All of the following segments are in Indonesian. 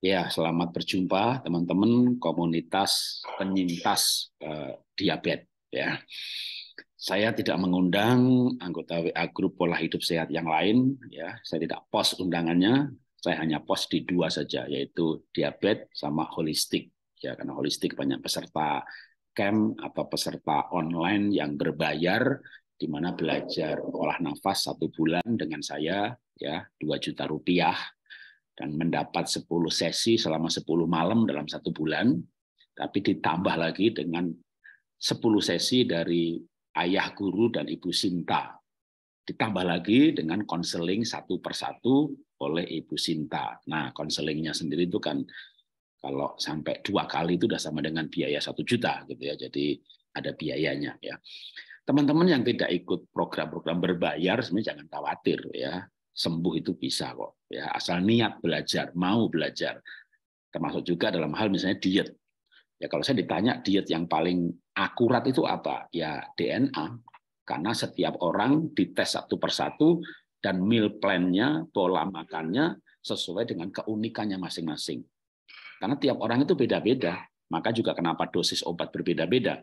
Ya, selamat berjumpa teman-teman komunitas penyintas eh, diabetes ya. Saya tidak mengundang anggota WA grup pola hidup sehat yang lain ya. Saya tidak post undangannya, saya hanya post di dua saja yaitu diabetes sama holistik ya karena holistik banyak peserta camp atau peserta online yang berbayar di mana belajar olah nafas satu bulan dengan saya ya dua juta rupiah dan mendapat 10 sesi selama 10 malam dalam satu bulan, tapi ditambah lagi dengan 10 sesi dari ayah guru dan ibu Sinta. Ditambah lagi dengan konseling satu persatu oleh ibu Sinta. Nah, konselingnya sendiri itu kan kalau sampai dua kali itu sudah sama dengan biaya satu juta gitu ya. Jadi ada biayanya ya. Teman-teman yang tidak ikut program-program berbayar sebenarnya jangan khawatir ya sembuh itu bisa kok ya. Asal niat belajar mau belajar. Termasuk juga dalam hal misalnya diet. Ya kalau saya ditanya diet yang paling akurat itu apa? Ya DNA karena setiap orang dites satu persatu dan meal plan-nya pola makannya sesuai dengan keunikannya masing-masing. Karena tiap orang itu beda-beda maka juga kenapa dosis obat berbeda-beda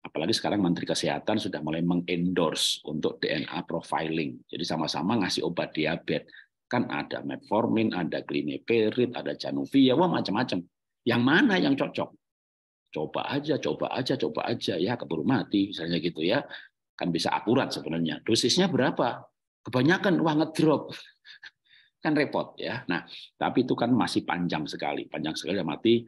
apalagi sekarang Menteri Kesehatan sudah mulai mengendorse untuk DNA profiling. Jadi sama-sama ngasih obat diabetes. Kan ada metformin, ada glimepirid, ada januvia, wah macam-macam. Yang mana yang cocok? Coba aja, coba aja, coba aja ya keburu mati misalnya gitu ya. Kan bisa akurat sebenarnya. Dosisnya berapa? Kebanyakan wah ngedrop. Kan repot ya. Nah, tapi itu kan masih panjang sekali. Panjang sekali mati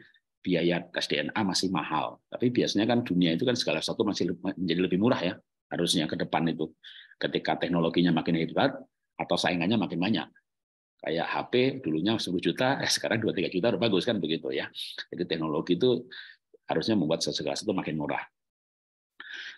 biaya tes DNA masih mahal. Tapi biasanya kan dunia itu kan segala sesuatu masih menjadi lebih murah ya. Harusnya ke depan itu. Ketika teknologinya makin hebat atau saingannya makin banyak. Kayak HP dulunya 10 juta, eh sekarang 2-3 juta udah bagus kan begitu ya. Jadi teknologi itu harusnya membuat segala sesuatu makin murah.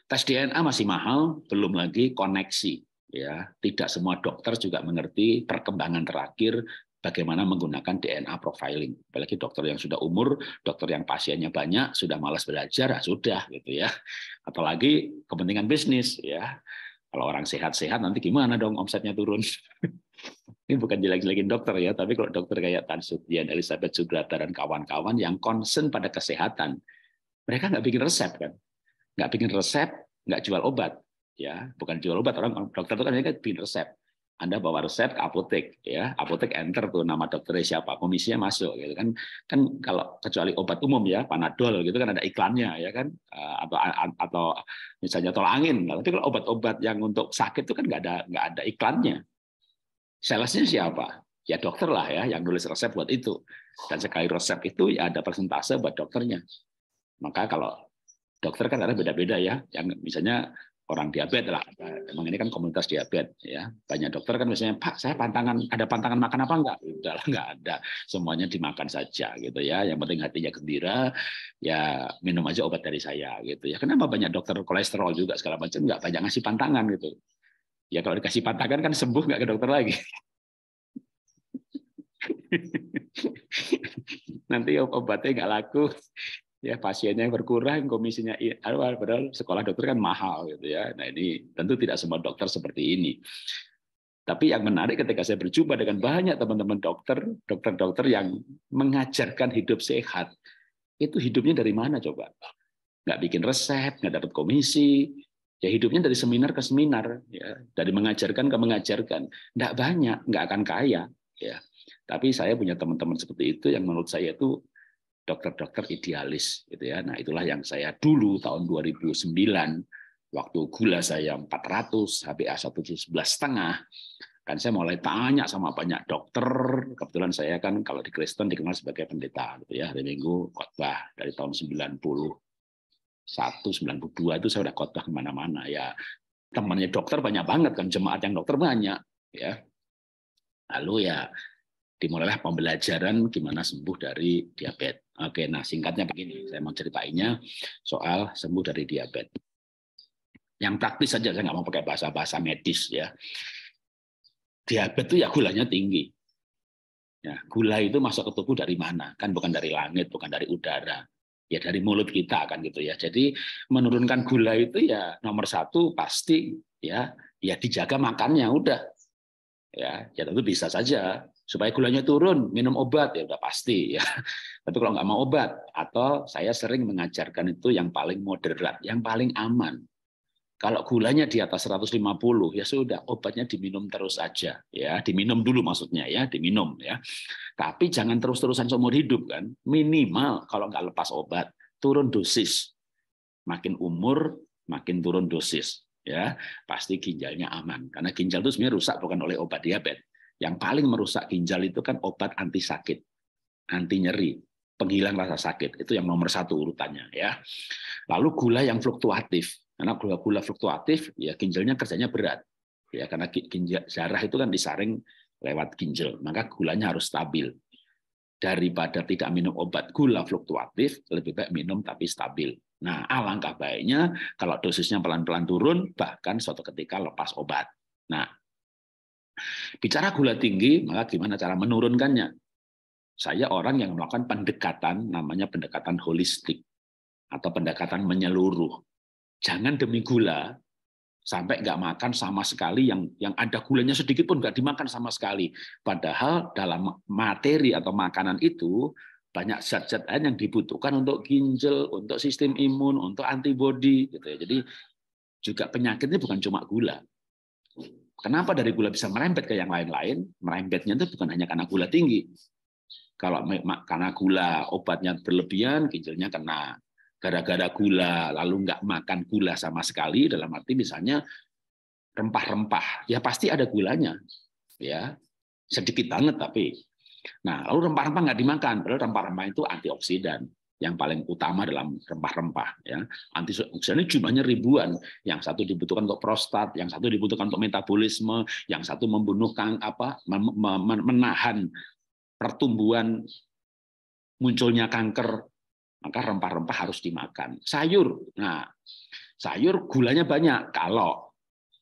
Tes DNA masih mahal, belum lagi koneksi ya tidak semua dokter juga mengerti perkembangan terakhir bagaimana menggunakan DNA profiling. Apalagi dokter yang sudah umur, dokter yang pasiennya banyak, sudah malas belajar, ya sudah gitu ya. Apalagi kepentingan bisnis ya. Kalau orang sehat-sehat nanti gimana dong omsetnya turun. Ini bukan jelek-jelekin dokter ya, tapi kalau dokter kayak Tan Sudian, Elizabeth Sugrata dan kawan-kawan yang concern pada kesehatan, mereka nggak bikin resep kan, nggak bikin resep, nggak jual obat, ya bukan jual obat orang dokter itu kan bikin resep anda bawa resep ke apotek, ya apotek enter tuh nama dokternya siapa, komisinya masuk, gitu kan. Kan kalau kecuali obat umum ya, panadol gitu kan ada iklannya ya kan, eh, atau atau misalnya tolak angin. Nah, tapi kalau obat-obat yang untuk sakit itu kan nggak ada nggak ada iklannya. Salesnya siapa? Ya dokter lah ya, yang nulis resep buat itu. Dan sekali resep itu ya ada persentase buat dokternya. Maka kalau dokter kan ada beda-beda ya, yang misalnya orang diabetes lah. Emang ini kan komunitas diabetes ya. Banyak dokter kan misalnya, Pak, saya pantangan ada pantangan makan apa enggak? Udahlah enggak ada. Semuanya dimakan saja gitu ya. Yang penting hatinya gembira, ya minum aja obat dari saya gitu ya. Kenapa banyak dokter kolesterol juga segala macam enggak banyak ngasih pantangan gitu. Ya kalau dikasih pantangan kan sembuh enggak ke dokter lagi. Nanti obatnya nggak laku, ya pasiennya yang berkurang komisinya padahal sekolah dokter kan mahal gitu ya. Nah ini tentu tidak semua dokter seperti ini. Tapi yang menarik ketika saya berjumpa dengan banyak teman-teman dokter dokter-dokter yang mengajarkan hidup sehat itu hidupnya dari mana coba? Nggak bikin resep nggak dapat komisi ya hidupnya dari seminar ke seminar ya. Dari mengajarkan ke mengajarkan. Nggak banyak nggak akan kaya ya. Tapi saya punya teman-teman seperti itu yang menurut saya itu dokter-dokter idealis gitu ya. Nah, itulah yang saya dulu tahun 2009 waktu gula saya 400, HbA 111 setengah, kan saya mulai tanya sama banyak dokter. Kebetulan saya kan kalau di Kristen dikenal sebagai pendeta gitu ya. Hari Minggu khotbah dari tahun 91 92 itu saya udah khotbah ke mana-mana ya. Temannya dokter banyak banget kan jemaat yang dokter banyak ya. Lalu ya dimulailah pembelajaran gimana sembuh dari diabetes. Oke, nah singkatnya begini, saya mau ceritainnya soal sembuh dari diabetes. Yang praktis saja, saya nggak mau pakai bahasa-bahasa medis ya. Diabetes itu ya gulanya tinggi. Ya, gula itu masuk ke tubuh dari mana? Kan bukan dari langit, bukan dari udara. Ya dari mulut kita kan gitu ya. Jadi menurunkan gula itu ya nomor satu pasti ya ya dijaga makannya udah. Ya, ya tentu bisa saja supaya gulanya turun minum obat ya udah pasti ya. Tapi kalau nggak mau obat atau saya sering mengajarkan itu yang paling moderat yang paling aman. Kalau gulanya di atas 150 ya sudah obatnya diminum terus aja ya. Diminum dulu maksudnya ya diminum ya. Tapi jangan terus-terusan seumur hidup kan. Minimal kalau nggak lepas obat turun dosis. Makin umur makin turun dosis ya. Pasti ginjalnya aman. Karena ginjal itu sebenarnya rusak bukan oleh obat diabetes yang paling merusak ginjal itu kan obat anti sakit anti nyeri penghilang rasa sakit. Itu yang nomor satu urutannya ya. Lalu gula yang fluktuatif. Karena gula-gula fluktuatif ya ginjalnya kerjanya berat ya. Karena ginjal darah itu kan disaring lewat ginjal maka gulanya harus stabil. Daripada tidak minum obat gula fluktuatif lebih baik minum tapi stabil. Nah, alangkah baiknya kalau dosisnya pelan-pelan turun, bahkan suatu ketika lepas obat. Nah, bicara gula tinggi, maka gimana cara menurunkannya? Saya orang yang melakukan pendekatan, namanya pendekatan holistik, atau pendekatan menyeluruh. Jangan demi gula, sampai nggak makan sama sekali yang yang ada gulanya sedikit pun nggak dimakan sama sekali padahal dalam materi atau makanan itu banyak zat-zat lain yang dibutuhkan untuk ginjal, untuk sistem imun, untuk antibodi gitu ya. Jadi juga penyakitnya bukan cuma gula. Kenapa dari gula bisa merembet ke yang lain-lain? Merembetnya itu bukan hanya karena gula tinggi. Kalau karena gula obatnya berlebihan, ginjalnya kena. Gara-gara gula, lalu nggak makan gula sama sekali, dalam arti misalnya rempah-rempah, ya pasti ada gulanya. ya Sedikit banget tapi Nah, lalu rempah-rempah nggak dimakan, padahal rempah-rempah itu antioksidan yang paling utama dalam rempah-rempah. Ya. Antioksidan ini jumlahnya ribuan. Yang satu dibutuhkan untuk prostat, yang satu dibutuhkan untuk metabolisme, yang satu membunuh kang apa menahan pertumbuhan munculnya kanker. Maka rempah-rempah harus dimakan. Sayur. Nah, sayur gulanya banyak. Kalau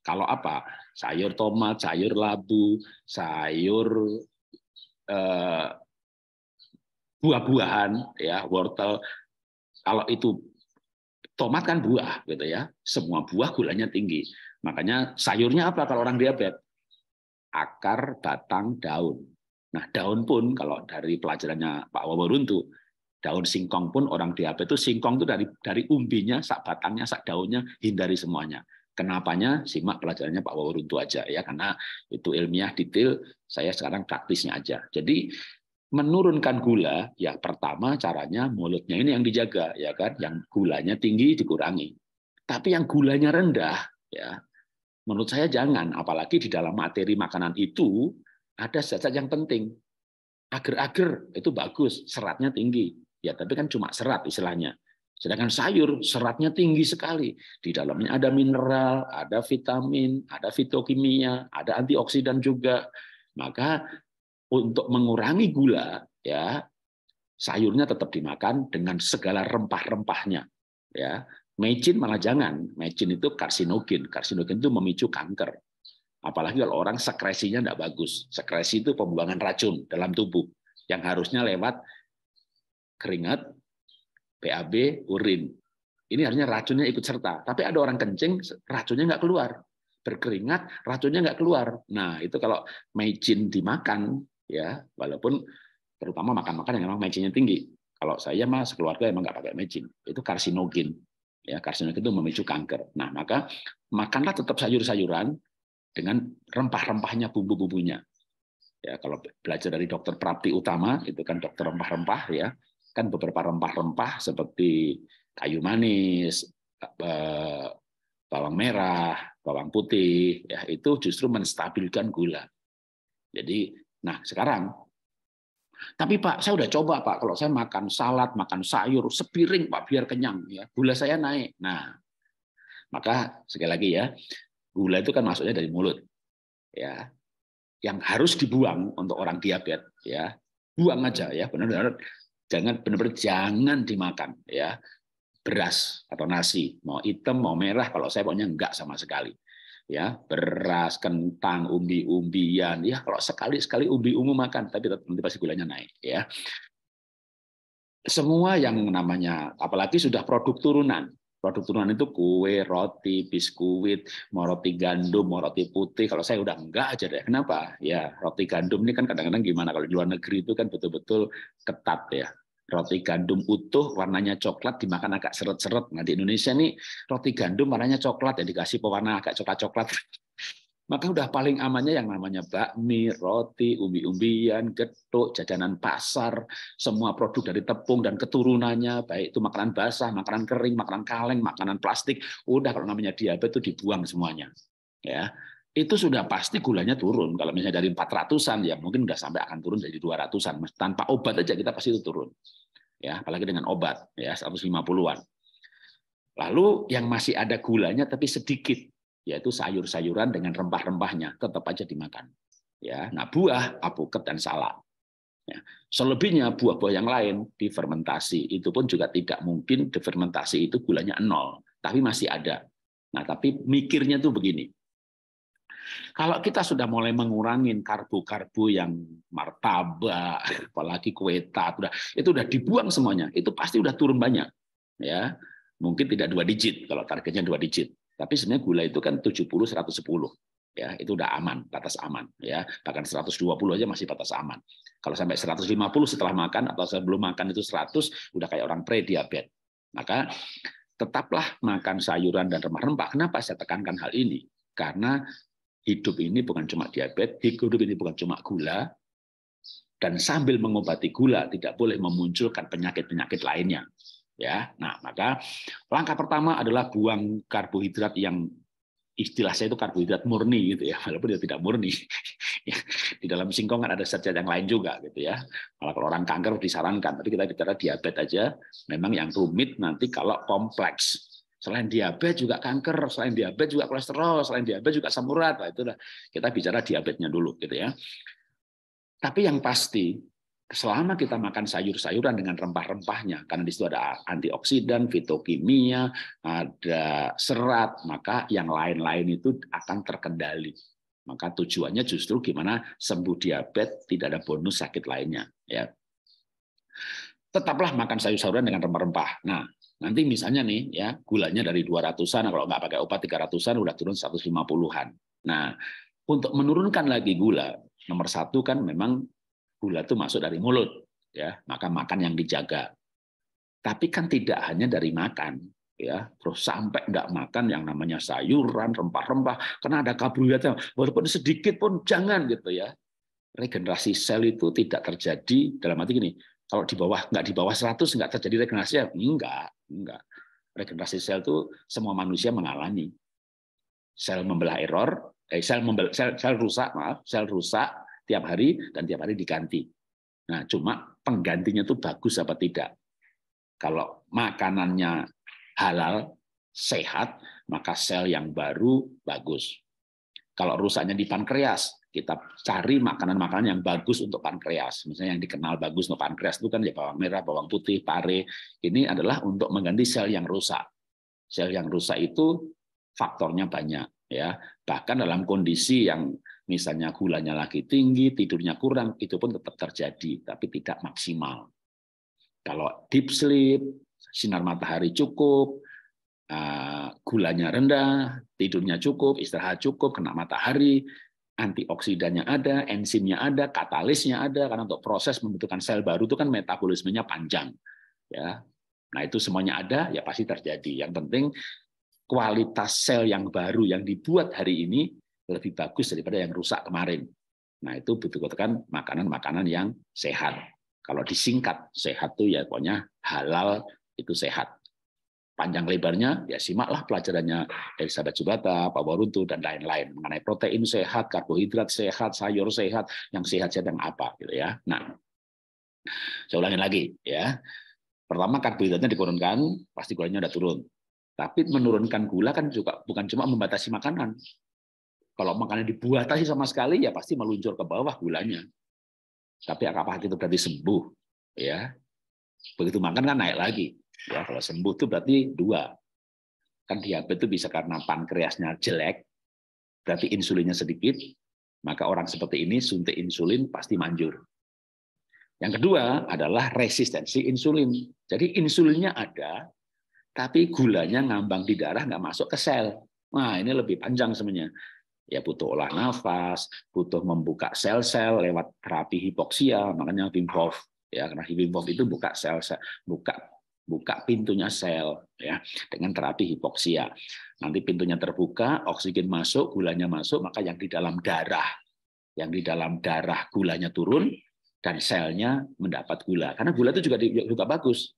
kalau apa? Sayur tomat, sayur labu, sayur Eh, buah-buahan ya wortel. Kalau itu tomat kan buah gitu ya. Semua buah gulanya tinggi. Makanya sayurnya apa kalau orang diabetes? Akar batang daun. Nah daun pun kalau dari pelajarannya Pak Waworuntu daun singkong pun orang diabetes itu singkong itu dari dari umbinya sak batangnya sak daunnya hindari semuanya. Kenapanya? Simak pelajarannya Pak Waworuntu aja ya. Karena itu ilmiah detail saya sekarang praktisnya aja. Jadi menurunkan gula ya pertama caranya mulutnya ini yang dijaga ya kan yang gulanya tinggi dikurangi. Tapi yang gulanya rendah ya menurut saya jangan apalagi di dalam materi makanan itu ada zat-zat yang penting. Agar-agar itu bagus, seratnya tinggi. Ya, tapi kan cuma serat istilahnya. Sedangkan sayur seratnya tinggi sekali. Di dalamnya ada mineral, ada vitamin, ada fitokimia, ada antioksidan juga. Maka untuk mengurangi gula, ya sayurnya tetap dimakan dengan segala rempah-rempahnya. Ya, mecin malah jangan. Mecin itu karsinogen. Karsinogen itu memicu kanker. Apalagi kalau orang sekresinya tidak bagus. Sekresi itu pembuangan racun dalam tubuh yang harusnya lewat keringat, BAB, urin. Ini harusnya racunnya ikut serta. Tapi ada orang kencing, racunnya nggak keluar. Berkeringat, racunnya nggak keluar. Nah, itu kalau mecin dimakan, ya walaupun terutama makan-makan yang memang mecinnya tinggi. Kalau saya mah sekeluarga emang nggak pakai mecin. Itu karsinogen. Ya, karsinogen itu memicu kanker. Nah, maka makanlah tetap sayur-sayuran dengan rempah-rempahnya, bumbu-bumbunya. Ya, kalau belajar dari dokter Prapti Utama, itu kan dokter rempah-rempah ya kan beberapa rempah-rempah seperti kayu manis, eh, bawang merah, bawang putih, ya itu justru menstabilkan gula. Jadi, nah sekarang, tapi Pak, saya udah coba Pak, kalau saya makan salad, makan sayur, sepiring Pak biar kenyang, ya. Gula saya naik. Nah, maka sekali lagi ya, gula itu kan masuknya dari mulut, ya, yang harus dibuang untuk orang diabetes, ya, buang aja ya, benar-benar jangan benar-benar jangan dimakan ya. Beras atau nasi mau hitam mau merah kalau saya pokoknya enggak sama sekali ya beras kentang umbi-umbian ya kalau sekali sekali umbi ungu makan tapi nanti pasti gulanya naik ya semua yang namanya apalagi sudah produk turunan Produk turunan itu kue, roti, biskuit, mau roti gandum, mau roti putih. Kalau saya udah enggak aja deh. Kenapa? Ya roti gandum ini kan kadang-kadang gimana kalau di luar negeri itu kan betul-betul ketat ya. Roti gandum utuh warnanya coklat dimakan agak seret-seret. Nah di Indonesia nih roti gandum warnanya coklat ya dikasih pewarna agak coklat-coklat maka udah paling amannya yang namanya bakmi, roti, umbi-umbian, getuk, jajanan pasar, semua produk dari tepung dan keturunannya, baik itu makanan basah, makanan kering, makanan kaleng, makanan plastik, udah kalau namanya diabetes itu dibuang semuanya. Ya, itu sudah pasti gulanya turun. Kalau misalnya dari 400-an ya mungkin udah sampai akan turun dari 200-an. Tanpa obat aja kita pasti itu turun. Ya, apalagi dengan obat ya 150-an. Lalu yang masih ada gulanya tapi sedikit yaitu sayur-sayuran dengan rempah-rempahnya tetap aja dimakan. Ya, nah buah, apuket dan salak. Ya. Selebihnya buah-buah yang lain difermentasi itu pun juga tidak mungkin difermentasi itu gulanya nol, tapi masih ada. Nah, tapi mikirnya tuh begini. Kalau kita sudah mulai mengurangi karbo-karbo yang martabak, apalagi kue tat, itu udah dibuang semuanya, itu pasti udah turun banyak. Ya, mungkin tidak dua digit kalau targetnya dua digit. Tapi sebenarnya gula itu kan 70 110 ya. Itu udah aman batas aman ya. Bahkan 120 aja masih batas aman. Kalau sampai 150 setelah makan atau sebelum makan itu 100 udah kayak orang pre diabetes maka tetaplah makan sayuran dan rempah-rempah. Kenapa saya tekankan hal ini? Karena hidup ini bukan cuma diabetes hidup ini bukan cuma gula dan sambil mengobati gula tidak boleh memunculkan penyakit-penyakit lainnya ya. Nah, maka langkah pertama adalah buang karbohidrat yang istilah saya itu karbohidrat murni gitu ya, walaupun dia tidak murni. Ya, di dalam singkong kan ada zat yang lain juga gitu ya. Malah kalau orang kanker disarankan, tapi kita bicara diabetes aja, memang yang rumit nanti kalau kompleks. Selain diabetes juga kanker, selain diabetes juga kolesterol, selain diabetes juga asam urat. Nah, itu kita bicara diabetesnya dulu gitu ya. Tapi yang pasti selama kita makan sayur-sayuran dengan rempah-rempahnya, karena di situ ada antioksidan, fitokimia, ada serat, maka yang lain-lain itu akan terkendali. Maka tujuannya justru gimana sembuh diabetes, tidak ada bonus sakit lainnya. Ya. Tetaplah makan sayur-sayuran dengan rempah-rempah. Nah, nanti misalnya nih ya gulanya dari 200-an, kalau nggak pakai obat 300-an udah turun 150-an. Nah, untuk menurunkan lagi gula, nomor satu kan memang gula itu masuk dari mulut, ya maka makan yang dijaga. Tapi kan tidak hanya dari makan, ya terus sampai nggak makan yang namanya sayuran, rempah-rempah, karena ada karbohidratnya, walaupun sedikit pun jangan gitu ya. Regenerasi sel itu tidak terjadi dalam arti gini, kalau di bawah nggak di bawah 100 nggak terjadi regenerasi ya enggak, enggak. Regenerasi sel itu semua manusia mengalami. Sel membelah error, eh, sel, membel, sel, sel rusak, maaf, sel rusak, tiap hari dan tiap hari diganti. Nah, cuma penggantinya itu bagus apa tidak. Kalau makanannya halal, sehat, maka sel yang baru bagus. Kalau rusaknya di pankreas, kita cari makanan-makanan yang bagus untuk pankreas. Misalnya yang dikenal bagus untuk pankreas itu kan ya bawang merah, bawang putih, pare. Ini adalah untuk mengganti sel yang rusak. Sel yang rusak itu faktornya banyak ya. Bahkan dalam kondisi yang misalnya gulanya lagi tinggi, tidurnya kurang, itu pun tetap terjadi, tapi tidak maksimal. Kalau deep sleep, sinar matahari cukup, eh, gulanya rendah, tidurnya cukup, istirahat cukup, kena matahari, antioksidannya ada, enzimnya ada, katalisnya ada, karena untuk proses membentukkan sel baru itu kan metabolismenya panjang. Ya, Nah itu semuanya ada, ya pasti terjadi. Yang penting kualitas sel yang baru yang dibuat hari ini lebih bagus daripada yang rusak kemarin. Nah, itu butuh-butuhkan makanan-makanan yang sehat. Kalau disingkat, sehat tuh ya pokoknya halal itu sehat. Panjang lebarnya, ya simaklah pelajarannya sahabat Subata, Pak Waruntu, dan lain-lain. Mengenai protein sehat, karbohidrat sehat, sayur sehat, yang sehat-sehat yang apa. gitu ya. Nah, saya ulangin lagi. ya. Pertama, karbohidratnya dikurangkan, pasti gulanya udah turun. Tapi menurunkan gula kan juga bukan cuma membatasi makanan, kalau makanan dibuatasi sama sekali, ya pasti meluncur ke bawah gulanya. Tapi apakah itu berarti sembuh? Ya, begitu makan kan naik lagi. Ya, kalau sembuh itu berarti dua. Kan diabetes itu bisa karena pankreasnya jelek, berarti insulinnya sedikit, maka orang seperti ini suntik insulin pasti manjur. Yang kedua adalah resistensi insulin. Jadi insulinnya ada, tapi gulanya ngambang di darah nggak masuk ke sel. Nah, ini lebih panjang sebenarnya. Ya butuh olah nafas, butuh membuka sel-sel lewat terapi hipoksia, makanya Wim Hof ya karena Wim Hof itu buka sel, sel buka buka pintunya sel ya dengan terapi hipoksia. Nanti pintunya terbuka, oksigen masuk, gulanya masuk, maka yang di dalam darah yang di dalam darah gulanya turun dan selnya mendapat gula. Karena gula itu juga juga bagus.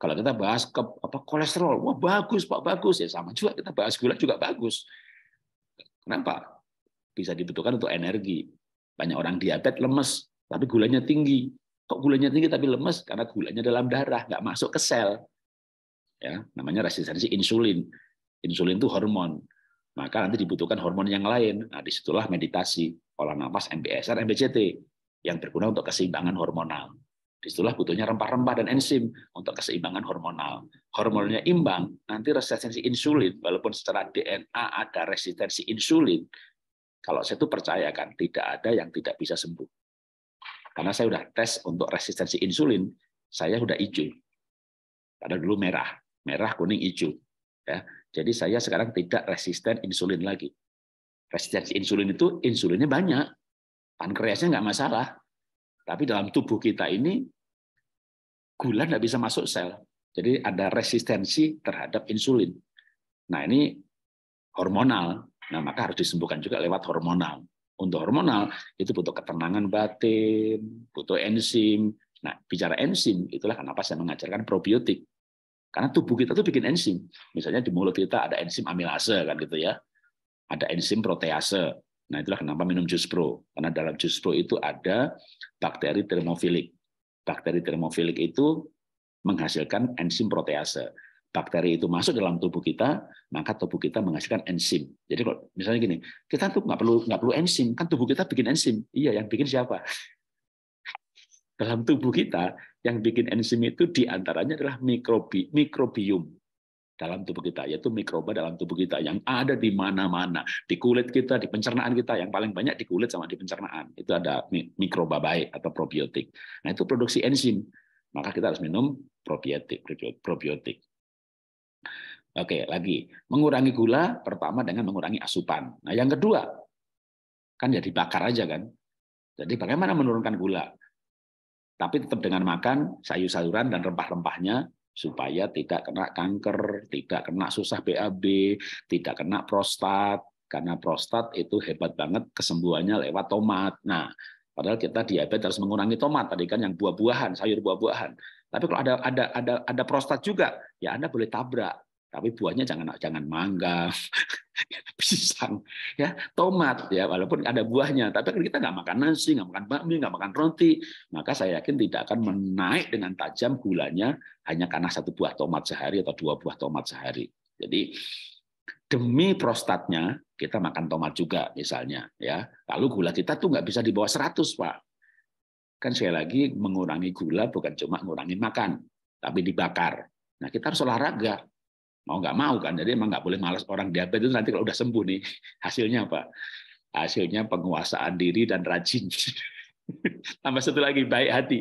Kalau kita bahas ke apa kolesterol, wah bagus Pak, bagus ya sama juga kita bahas gula juga bagus. Kenapa? Bisa dibutuhkan untuk energi. Banyak orang diabetes lemes, tapi gulanya tinggi. Kok gulanya tinggi tapi lemes? Karena gulanya dalam darah, nggak masuk ke sel. Ya, namanya resistensi insulin. Insulin itu hormon. Maka nanti dibutuhkan hormon yang lain. Nah, di situlah meditasi, olah nafas, MBSR, MBCT yang berguna untuk keseimbangan hormonal. Di situlah butuhnya rempah-rempah dan enzim untuk keseimbangan hormonal. Hormonnya imbang, nanti resistensi insulin, walaupun secara DNA ada resistensi insulin, kalau saya itu percayakan tidak ada yang tidak bisa sembuh. Karena saya sudah tes untuk resistensi insulin, saya sudah hijau. Karena dulu merah, merah, kuning, hijau. Ya, jadi saya sekarang tidak resisten insulin lagi. Resistensi insulin itu insulinnya banyak, pankreasnya nggak masalah. Tapi dalam tubuh kita ini gula nggak bisa masuk sel. Jadi ada resistensi terhadap insulin. Nah ini hormonal. Nah maka harus disembuhkan juga lewat hormonal. Untuk hormonal itu butuh ketenangan batin, butuh enzim. Nah, bicara enzim, itulah kenapa saya mengajarkan probiotik. Karena tubuh kita tuh bikin enzim. Misalnya di mulut kita ada enzim amilase kan gitu ya. Ada enzim protease. Nah, itulah kenapa minum jus pro. Karena dalam jus pro itu ada bakteri termofilik. Bakteri termofilik itu menghasilkan enzim protease bakteri itu masuk dalam tubuh kita, maka tubuh kita menghasilkan enzim. Jadi kalau misalnya gini, kita tuh nggak perlu nggak perlu enzim, kan tubuh kita bikin enzim. Iya, yang bikin siapa? Dalam tubuh kita yang bikin enzim itu di antaranya adalah mikrobi mikrobiom dalam tubuh kita, yaitu mikroba dalam tubuh kita yang ada di mana-mana, di kulit kita, di pencernaan kita, yang paling banyak di kulit sama di pencernaan. Itu ada mikroba baik atau probiotik. Nah itu produksi enzim, maka kita harus minum probiotik. Probiotik. Oke, lagi mengurangi gula pertama dengan mengurangi asupan. Nah, yang kedua kan jadi bakar aja kan. Jadi bagaimana menurunkan gula? Tapi tetap dengan makan sayur-sayuran dan rempah-rempahnya supaya tidak kena kanker, tidak kena susah BAB, tidak kena prostat. Karena prostat itu hebat banget kesembuhannya lewat tomat. Nah, padahal kita diabetes harus mengurangi tomat tadi kan yang buah-buahan, sayur buah-buahan. Tapi kalau ada ada ada ada prostat juga, ya Anda boleh tabrak. Tapi buahnya jangan jangan mangga, pisang, ya tomat ya walaupun ada buahnya. Tapi kan kita nggak makan nasi, nggak makan bakmi, nggak makan roti, maka saya yakin tidak akan menaik dengan tajam gulanya hanya karena satu buah tomat sehari atau dua buah tomat sehari. Jadi demi prostatnya kita makan tomat juga misalnya ya. Lalu gula kita tuh nggak bisa di bawah 100 pak. Kan sekali lagi mengurangi gula bukan cuma mengurangi makan, tapi dibakar. Nah kita harus olahraga. Mau nggak mau kan, jadi emang nggak boleh malas orang diabetes itu nanti kalau udah sembuh nih, hasilnya apa? Hasilnya penguasaan diri dan rajin. Tambah satu lagi, baik hati.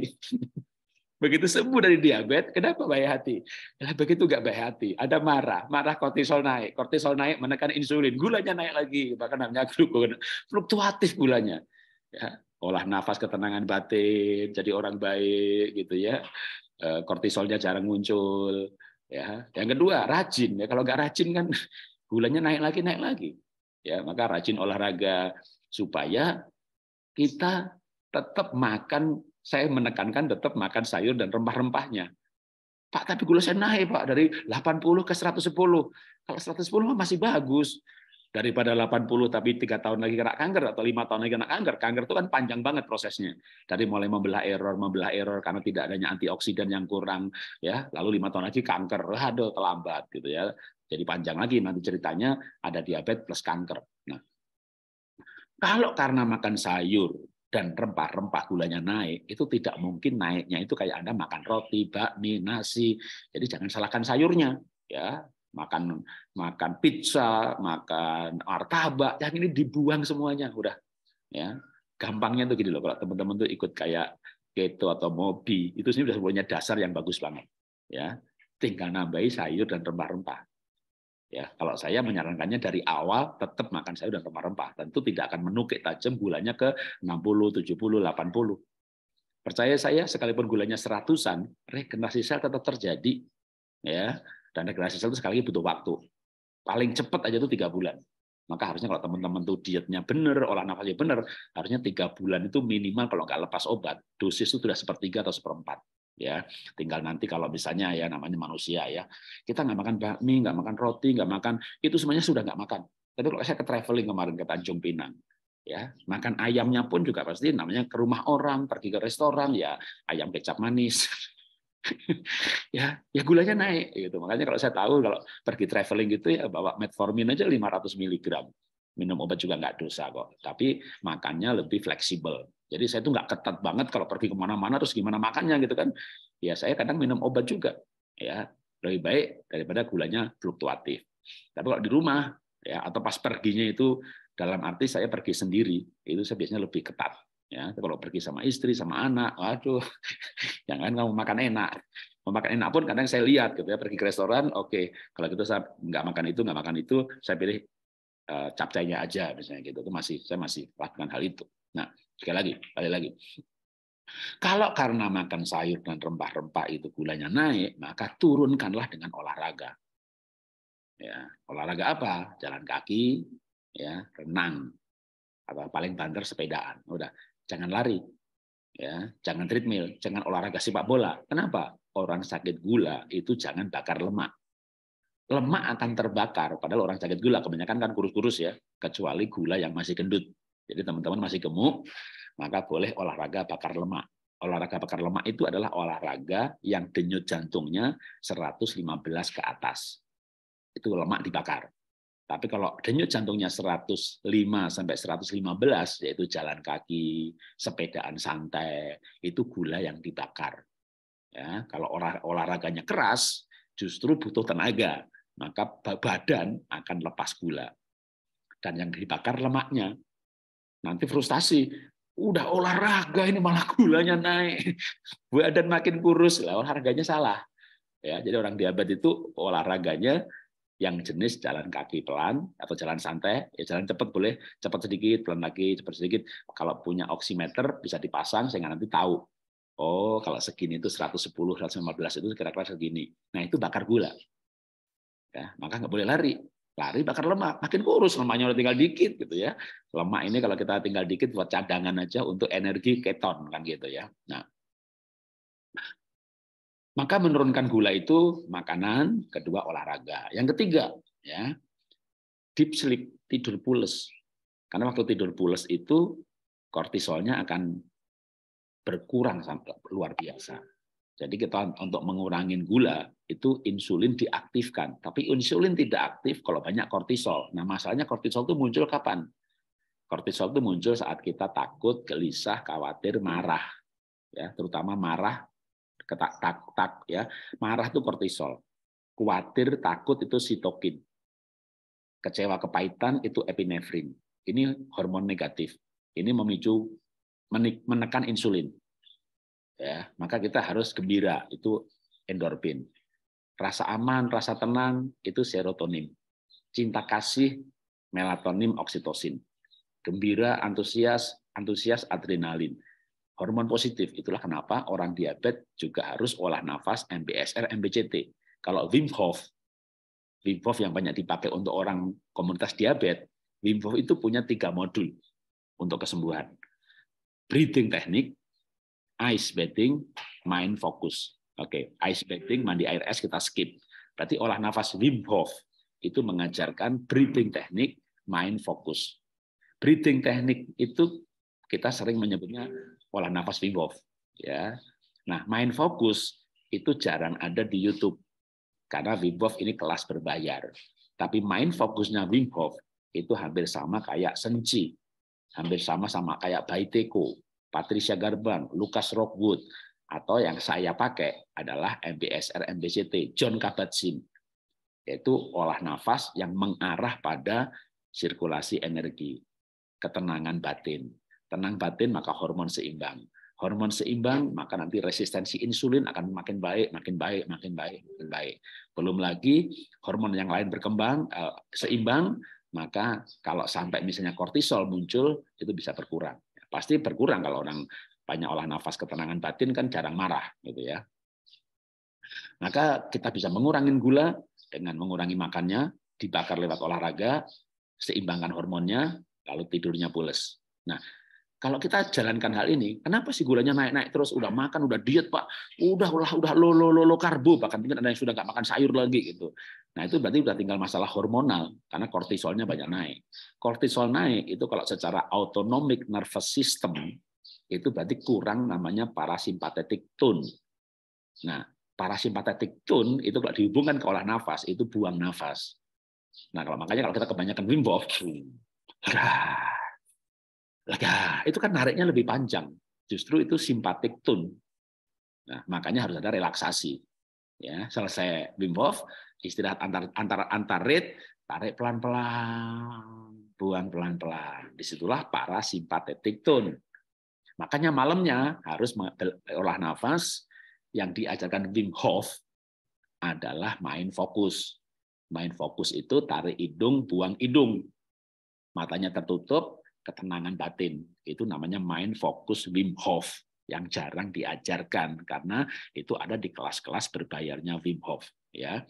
Begitu sembuh dari diabetes, kenapa baik hati? Ya, begitu nggak baik hati, ada marah, marah kortisol naik, kortisol naik menekan insulin, gulanya naik lagi, bahkan namanya fluktuatif gulanya. Ya, olah nafas ketenangan batin, jadi orang baik gitu ya. Eh, kortisolnya jarang muncul. Ya, yang kedua rajin ya. Kalau nggak rajin kan gulanya naik lagi naik lagi. Ya, maka rajin olahraga supaya kita tetap makan. Saya menekankan tetap makan sayur dan rempah-rempahnya. Pak, tapi gula saya naik, Pak, dari 80 ke 110. Kalau 110 masih bagus daripada 80 tapi tiga tahun lagi kena kanker atau lima tahun lagi kena kanker. Kanker itu kan panjang banget prosesnya. Dari mulai membelah error, membelah error karena tidak adanya antioksidan yang kurang, ya. Lalu lima tahun lagi kanker, aduh terlambat gitu ya. Jadi panjang lagi nanti ceritanya ada diabetes plus kanker. Nah, kalau karena makan sayur dan rempah-rempah gulanya naik, itu tidak mungkin naiknya itu kayak Anda makan roti, bakmi, nasi. Jadi jangan salahkan sayurnya, ya makan makan pizza, makan martabak, yang ini dibuang semuanya udah. Ya, gampangnya tuh gini loh kalau teman-teman tuh ikut kayak keto atau mobi, itu sebenarnya sudah punya dasar yang bagus banget. Ya. tinggal nambahi sayur dan rempah-rempah. Ya, kalau saya menyarankannya dari awal tetap makan sayur dan rempah-rempah. Tentu tidak akan menukik tajam gulanya ke 60, 70, 80. Percaya saya, sekalipun gulanya seratusan, regenerasi sel tetap terjadi. ya Dan regenerasi sel itu sekali lagi butuh waktu. Paling cepat aja itu tiga bulan. Maka harusnya kalau teman-teman tuh dietnya benar, olah nafasnya benar, harusnya tiga bulan itu minimal kalau nggak lepas obat, dosis itu sudah sepertiga atau seperempat ya tinggal nanti kalau misalnya ya namanya manusia ya kita nggak makan bakmi nggak makan roti nggak makan itu semuanya sudah nggak makan tapi kalau saya ke traveling kemarin ke Tanjung Pinang ya makan ayamnya pun juga pasti namanya ke rumah orang pergi ke restoran ya ayam kecap manis ya ya gulanya naik gitu makanya kalau saya tahu kalau pergi traveling gitu ya bawa metformin aja 500 mg minum obat juga nggak dosa kok tapi makannya lebih fleksibel jadi saya tuh nggak ketat banget kalau pergi ke mana-mana terus gimana makannya gitu kan. Ya saya kadang minum obat juga. Ya lebih baik daripada gulanya fluktuatif. Tapi kalau di rumah ya atau pas perginya itu dalam arti saya pergi sendiri itu saya biasanya lebih ketat. Ya kalau pergi sama istri sama anak, waduh, jangan kamu makan enak. Mau makan enak pun kadang saya lihat gitu ya pergi ke restoran, oke okay. kalau gitu saya nggak makan itu nggak makan itu, saya pilih uh, capcainya aja misalnya gitu. Itu masih saya masih lakukan hal itu. Nah Sekali lagi, kali lagi. Kalau karena makan sayur dan rempah-rempah itu gulanya naik, maka turunkanlah dengan olahraga. Ya, olahraga apa? Jalan kaki, ya, renang, atau paling banter sepedaan. Udah, jangan lari, ya, jangan treadmill, jangan olahraga sepak bola. Kenapa? Orang sakit gula itu jangan bakar lemak. Lemak akan terbakar, padahal orang sakit gula kebanyakan kan kurus-kurus ya, kecuali gula yang masih gendut. Jadi teman-teman masih gemuk, maka boleh olahraga bakar lemak. Olahraga bakar lemak itu adalah olahraga yang denyut jantungnya 115 ke atas. Itu lemak dibakar. Tapi kalau denyut jantungnya 105 sampai 115 yaitu jalan kaki, sepedaan santai, itu gula yang dibakar. Ya, kalau olahraganya keras justru butuh tenaga, maka badan akan lepas gula. Dan yang dibakar lemaknya nanti frustasi udah olahraga ini malah gulanya naik badan makin kurus lah olahraganya salah ya jadi orang diabetes itu olahraganya yang jenis jalan kaki pelan atau jalan santai ya jalan cepat boleh cepat sedikit pelan lagi cepat sedikit. Kalau punya oximeter bisa dipasang sehingga nanti tahu oh kalau segini itu 110 115 itu kira-kira segini. Nah itu bakar gula. Ya maka nggak boleh lari. Lari bakar lemak, makin kurus lemaknya udah tinggal dikit gitu ya. Lemak ini kalau kita tinggal dikit buat cadangan aja untuk energi keton kan gitu ya. Nah, maka menurunkan gula itu makanan, kedua olahraga. Yang ketiga ya deep sleep, tidur pules. Karena waktu tidur pules itu kortisolnya akan berkurang sampai luar biasa. Jadi kita untuk mengurangi gula itu insulin diaktifkan, tapi insulin tidak aktif kalau banyak kortisol. Nah, masalahnya kortisol itu muncul kapan? Kortisol itu muncul saat kita takut, gelisah, khawatir, marah. Ya, terutama marah ketak tak, tak ya. Marah itu kortisol. Khawatir, takut itu sitokin. Kecewa, kepahitan itu epinefrin. Ini hormon negatif. Ini memicu menekan insulin ya maka kita harus gembira itu endorfin rasa aman rasa tenang itu serotonin cinta kasih melatonin oksitosin gembira antusias antusias adrenalin hormon positif itulah kenapa orang diabetes juga harus olah nafas MBSR MBCT kalau Wim Hof Wim Hof yang banyak dipakai untuk orang komunitas diabetes Wim Hof itu punya tiga modul untuk kesembuhan breathing teknik ice bathing, mind focus. Oke, okay. ice bathing, mandi air es kita skip. Berarti olah nafas Wim Hof itu mengajarkan breathing teknik, mind focus. Breathing teknik itu kita sering menyebutnya olah nafas Wim Hof. Ya. Nah, mind focus itu jarang ada di YouTube karena Wim Hof ini kelas berbayar. Tapi mind fokusnya Wim Hof itu hampir sama kayak Senji, hampir sama sama kayak Baiteko, Patricia Garban, Lucas Rockwood, atau yang saya pakai adalah MBSR MBCT, John Kabat-Zinn, yaitu olah nafas yang mengarah pada sirkulasi energi, ketenangan batin. Tenang batin maka hormon seimbang. hormon seimbang, maka nanti resistensi insulin akan makin baik, makin baik, makin baik, makin baik. Belum lagi hormon yang lain berkembang eh, seimbang, maka kalau sampai misalnya kortisol muncul itu bisa berkurang. Pasti berkurang kalau orang banyak olah nafas ketenangan batin kan jarang marah gitu ya. Maka kita bisa mengurangi gula dengan mengurangi makannya, dibakar lewat olahraga, seimbangkan hormonnya, lalu tidurnya pules. Nah, kalau kita jalankan hal ini, kenapa sih gulanya naik-naik terus? Udah makan, udah diet pak, udah udah udah lo lo lo, lo karbo, bahkan mungkin ada yang sudah nggak makan sayur lagi gitu. Nah itu berarti udah tinggal masalah hormonal karena kortisolnya banyak naik. Kortisol naik itu kalau secara autonomic nervous system itu berarti kurang namanya parasimpatetic tone. Nah parasimpatetic tone itu kalau dihubungkan ke olah nafas itu buang nafas. Nah kalau makanya kalau kita kebanyakan Wim Hof, lega. Itu kan nariknya lebih panjang. Justru itu simpatik tone. Nah, makanya harus ada relaksasi. Ya, selesai Wim Hof, istirahat antar antar antar rate, tarik pelan-pelan, buang pelan-pelan. Di situlah para simpatetik tone. Makanya malamnya harus olah nafas yang diajarkan Wim Hof adalah main fokus. Main fokus itu tarik hidung, buang hidung. Matanya tertutup, ketenangan batin. Itu namanya mind focus Wim Hof yang jarang diajarkan karena itu ada di kelas-kelas berbayarnya Wim Hof ya.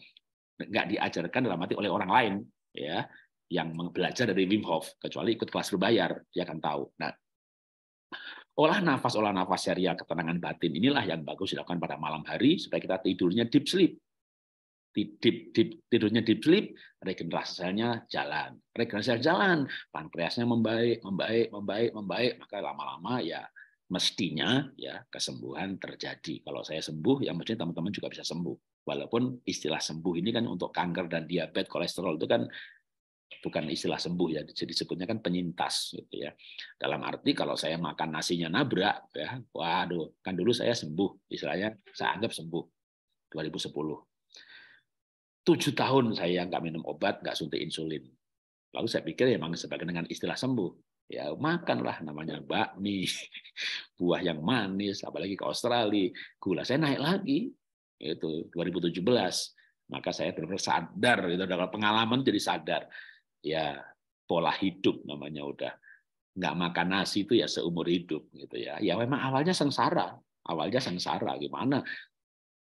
Enggak diajarkan dalam arti oleh orang lain ya yang belajar dari Wim Hof kecuali ikut kelas berbayar dia akan tahu. Nah, olah nafas olah nafas serial ketenangan batin inilah yang bagus dilakukan pada malam hari supaya kita tidurnya deep sleep deep, deep, tidurnya deep sleep, regenerasi selnya jalan. Regenerasi jalan, pankreasnya membaik, membaik, membaik, membaik, maka lama-lama ya mestinya ya kesembuhan terjadi. Kalau saya sembuh, ya mestinya teman-teman juga bisa sembuh. Walaupun istilah sembuh ini kan untuk kanker dan diabetes, kolesterol itu kan bukan istilah sembuh ya, jadi sebutnya kan penyintas gitu ya. Dalam arti kalau saya makan nasinya nabrak ya, waduh, kan dulu saya sembuh, istilahnya saya anggap sembuh 2010 tujuh tahun saya nggak minum obat, nggak suntik insulin. Lalu saya pikir ya memang sebagai dengan istilah sembuh. Ya makanlah namanya bakmi, buah yang manis, apalagi ke Australia, gula saya naik lagi. Itu 2017. Maka saya benar-benar sadar, itu adalah pengalaman jadi sadar. Ya pola hidup namanya udah nggak makan nasi itu ya seumur hidup gitu ya. Ya memang awalnya sengsara, awalnya sengsara gimana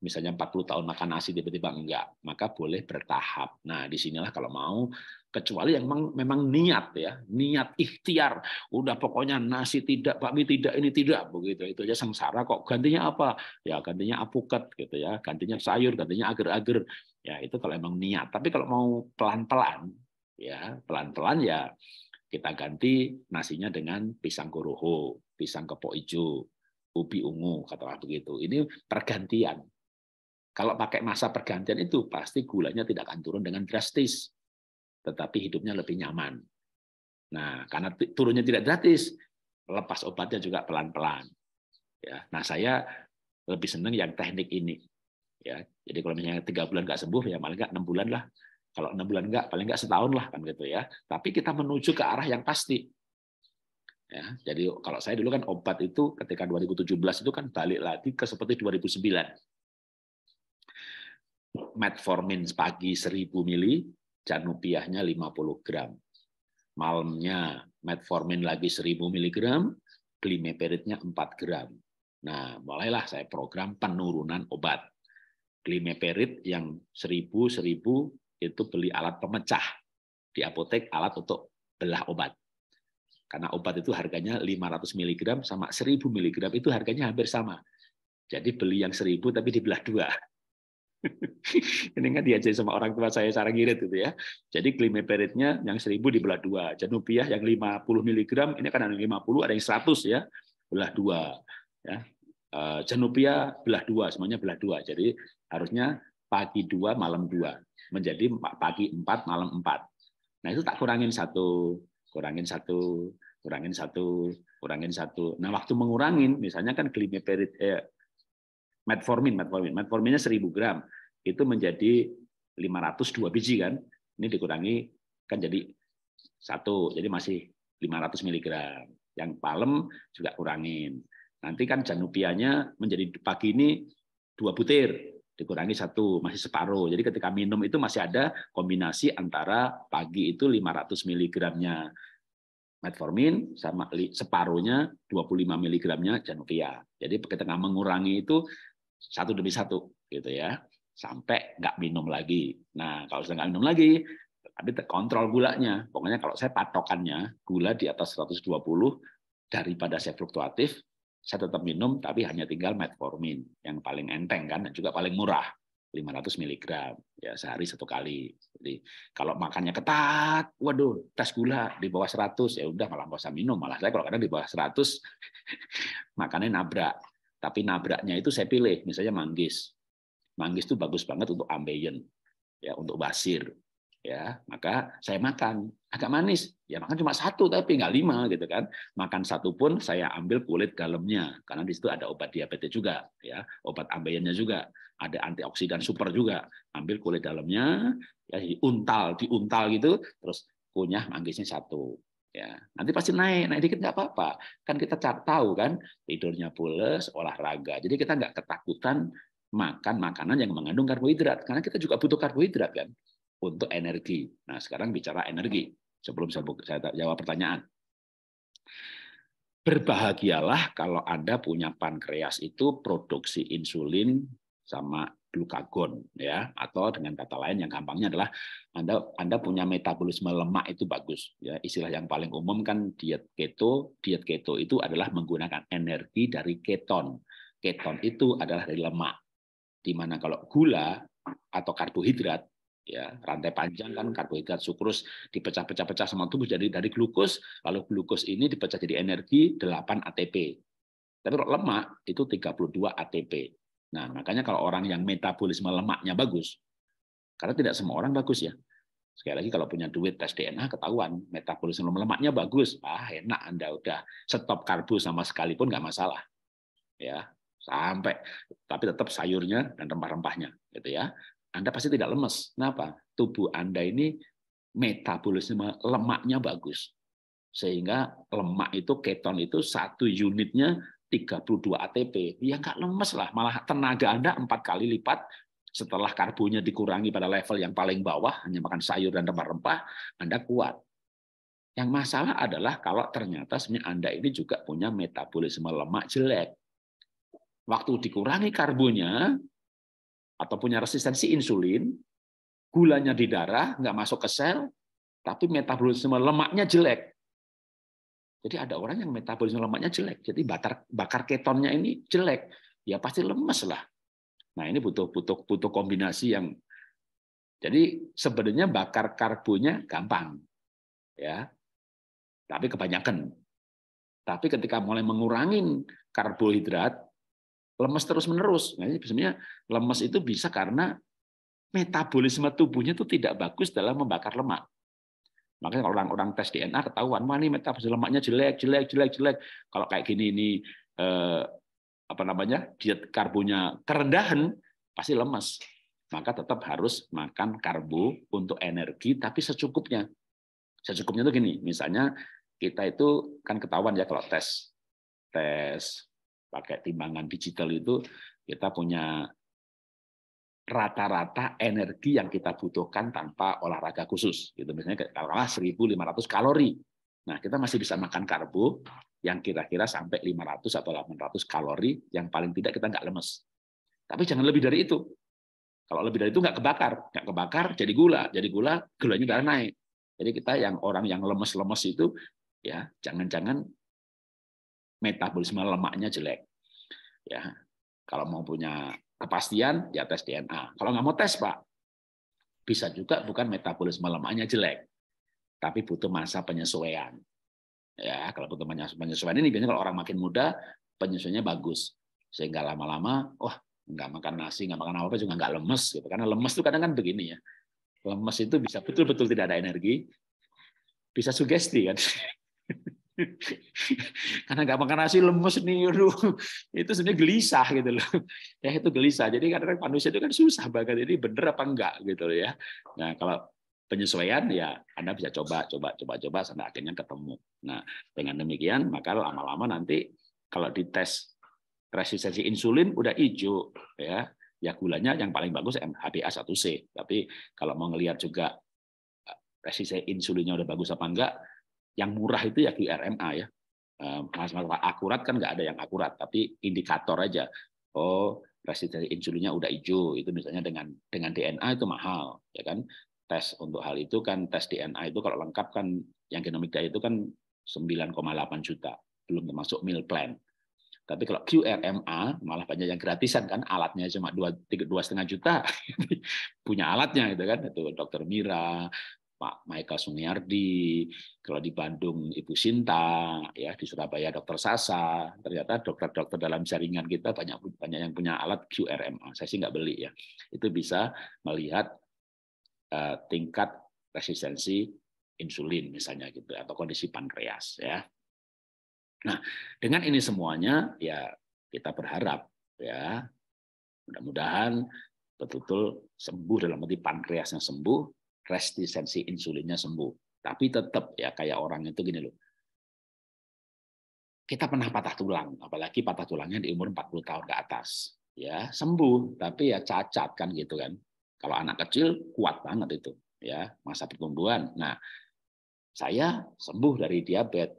misalnya 40 tahun makan nasi tiba-tiba enggak, maka boleh bertahap. Nah, di sinilah kalau mau kecuali yang memang, memang niat ya, niat ikhtiar, udah pokoknya nasi tidak, bakmi tidak, ini tidak begitu. Itu aja sengsara kok. Gantinya apa? Ya gantinya apukat gitu ya, gantinya sayur, gantinya agar-agar. Ya itu kalau emang niat. Tapi kalau mau pelan-pelan ya, pelan-pelan ya kita ganti nasinya dengan pisang koroho, pisang kepok hijau, ubi ungu katakanlah begitu. Ini pergantian kalau pakai masa pergantian itu pasti gulanya tidak akan turun dengan drastis, tetapi hidupnya lebih nyaman. Nah, karena turunnya tidak drastis, lepas obatnya juga pelan-pelan. Ya, nah saya lebih senang yang teknik ini. Ya, jadi kalau misalnya tiga bulan nggak sembuh, ya paling nggak enam bulan lah. Kalau enam bulan nggak, paling nggak setahun lah kan gitu ya. Tapi kita menuju ke arah yang pasti. Ya, jadi kalau saya dulu kan obat itu ketika 2017 itu kan balik lagi ke seperti 2009 metformin pagi 1000 mili, janupiahnya 50 gram. Malamnya metformin lagi 1000 mg, glimeperidnya 4 gram. Nah, mulailah saya program penurunan obat. Glimeperid yang 1000 1000 itu beli alat pemecah di apotek alat untuk belah obat. Karena obat itu harganya 500 mg sama 1000 mg itu harganya hampir sama. Jadi beli yang 1000 tapi dibelah dua. ini kan diajari sama orang tua saya cara ngirit gitu ya. Jadi glimeperidnya yang 1000 dibelah dua. Janubiah yang 50 mg ini kan ada yang 50, ada yang 100 ya. Belah dua. Ya. Eh, Janubia belah dua, semuanya belah dua. Jadi harusnya pagi dua, malam dua. Menjadi pagi empat, malam empat. Nah itu tak kurangin satu, kurangin satu, kurangin satu, kurangin satu. Nah waktu mengurangin, misalnya kan glimeperid, eh, metformin, metformin, metforminnya 1000 gram itu menjadi 502 biji kan. Ini dikurangi kan jadi satu, jadi masih 500 mg. Yang palem juga kurangin. Nanti kan janupianya menjadi pagi ini dua butir, dikurangi satu, masih separuh. Jadi ketika minum itu masih ada kombinasi antara pagi itu 500 mg-nya metformin sama separuhnya 25 mg-nya januvia. Jadi ketika mengurangi itu satu demi satu gitu ya sampai nggak minum lagi. Nah kalau sudah nggak minum lagi, tapi terkontrol gulanya. Pokoknya kalau saya patokannya gula di atas 120 daripada saya fluktuatif, saya tetap minum tapi hanya tinggal metformin yang paling enteng kan dan juga paling murah 500 mg ya sehari satu kali. Jadi kalau makannya ketat, waduh tes gula di bawah 100 ya udah malah nggak usah minum. Malah saya kalau kadang di bawah 100 makannya nabrak. Tapi nabraknya itu saya pilih, misalnya manggis. Manggis itu bagus banget untuk ambeien, ya untuk basir ya. Maka saya makan. Agak manis. Ya makan cuma satu tapi nggak lima gitu kan. Makan satu pun saya ambil kulit dalamnya. Karena di situ ada obat diabetes juga ya. Obat ambeiannya juga. Ada antioksidan super juga. Ambil kulit dalamnya ya diuntal diuntal gitu. Terus punya manggisnya satu ya nanti pasti naik naik dikit nggak apa-apa kan kita tahu kan tidurnya pules olahraga jadi kita nggak ketakutan makan makanan yang mengandung karbohidrat karena kita juga butuh karbohidrat kan untuk energi. Nah, sekarang bicara energi. Sebelum saya jawab pertanyaan. Berbahagialah kalau Anda punya pankreas itu produksi insulin sama glukagon ya atau dengan kata lain yang gampangnya adalah Anda Anda punya metabolisme lemak itu bagus ya. Istilah yang paling umum kan diet keto. Diet keto itu adalah menggunakan energi dari keton. Keton itu adalah dari lemak di mana kalau gula atau karbohidrat ya rantai panjang kan karbohidrat sukrus dipecah-pecah-pecah sama tubuh jadi dari glukos lalu glukos ini dipecah jadi energi 8 ATP tapi kalau lemak itu 32 ATP nah makanya kalau orang yang metabolisme lemaknya bagus karena tidak semua orang bagus ya sekali lagi kalau punya duit tes DNA ketahuan metabolisme lemaknya bagus ah enak anda udah stop karbo sama sekali pun nggak masalah ya sampai tapi tetap sayurnya dan rempah-rempahnya gitu ya anda pasti tidak lemes. Kenapa? Tubuh Anda ini metabolisme lemaknya bagus. Sehingga lemak itu keton itu satu unitnya 32 ATP. Ya nggak lemes lah, malah tenaga Anda empat kali lipat setelah karbonya dikurangi pada level yang paling bawah, hanya makan sayur dan rempah-rempah, Anda kuat. Yang masalah adalah kalau ternyata sebenarnya Anda ini juga punya metabolisme lemak jelek. Waktu dikurangi karbonya, atau punya resistensi insulin, gulanya di darah, nggak masuk ke sel, tapi metabolisme lemaknya jelek. Jadi ada orang yang metabolisme lemaknya jelek, jadi bakar, bakar ketonnya ini jelek, ya pasti lemes lah. Nah ini butuh butuh butuh kombinasi yang jadi sebenarnya bakar karbonya gampang, ya, tapi kebanyakan. Tapi ketika mulai mengurangi karbohidrat, lemes terus-menerus. Nah, sebenarnya lemes itu bisa karena metabolisme tubuhnya itu tidak bagus dalam membakar lemak. Makanya kalau orang-orang tes DNA ketahuan, wah ini metabolisme lemaknya jelek, jelek, jelek, jelek. Kalau kayak gini ini eh, apa namanya diet karbonya kerendahan, pasti lemes. Maka tetap harus makan karbo untuk energi, tapi secukupnya. Secukupnya itu gini, misalnya kita itu kan ketahuan ya kalau tes tes pakai timbangan digital itu kita punya rata-rata energi yang kita butuhkan tanpa olahraga khusus. Gitu misalnya kalau 1.500 kalori. Nah, kita masih bisa makan karbo yang kira-kira sampai 500 atau 800 kalori yang paling tidak kita nggak lemes. Tapi jangan lebih dari itu. Kalau lebih dari itu nggak kebakar, nggak kebakar jadi gula, jadi gula gulanya darah naik. Jadi kita yang orang yang lemes-lemes itu ya jangan-jangan metabolisme lemaknya jelek. Ya, kalau mau punya kepastian ya tes DNA. Kalau nggak mau tes pak, bisa juga bukan metabolisme lemaknya jelek, tapi butuh masa penyesuaian. Ya, kalau butuh penyesuaian ini biasanya kalau orang makin muda penyesuaiannya bagus, sehingga lama-lama, wah nggak makan nasi, nggak makan apa-apa juga nggak lemes gitu. Karena lemes itu kadang kan begini ya, lemes itu bisa betul-betul tidak ada energi, bisa sugesti kan. Karena nggak makan nasi lemes nih, itu sebenarnya gelisah gitu loh. Ya itu gelisah. Jadi kadang manusia itu kan susah banget. Jadi bener apa enggak gitu loh ya. Nah kalau penyesuaian ya Anda bisa coba, coba, coba, coba sampai akhirnya ketemu. Nah dengan demikian maka lama-lama nanti kalau dites resistensi insulin udah hijau ya ya gulanya yang paling bagus HbA1c tapi kalau mau ngelihat juga eh, resistensi insulinnya udah bagus apa enggak yang murah itu ya QRMA ya. Eh, masalah akurat kan nggak ada yang akurat tapi indikator aja. Oh resistensi insulinnya udah hijau itu misalnya dengan dengan DNA itu mahal ya kan? Tes untuk hal itu kan tes DNA itu kalau lengkap kan yang genomik itu kan 9,8 juta belum termasuk meal plan. Tapi kalau QRMA malah banyak yang gratisan kan alatnya cuma dua dua setengah juta punya alatnya itu kan. Itu Dokter Mira, Pak Michael Suniardi, kalau di Bandung Ibu Sinta, ya di Surabaya Dokter Sasa, ternyata dokter-dokter dalam jaringan kita banyak banyak yang punya alat QRMA. Saya sih nggak beli ya. Itu bisa melihat uh, tingkat resistensi insulin misalnya gitu atau kondisi pankreas ya. Nah, dengan ini semuanya ya kita berharap ya mudah-mudahan betul-betul sembuh dalam arti pankreasnya sembuh, resistensi insulinnya sembuh. Tapi tetap ya kayak orang itu gini loh. Kita pernah patah tulang, apalagi patah tulangnya di umur 40 tahun ke atas. Ya, sembuh, tapi ya cacat kan gitu kan. Kalau anak kecil kuat banget itu, ya, masa pertumbuhan. Nah, saya sembuh dari diabetes,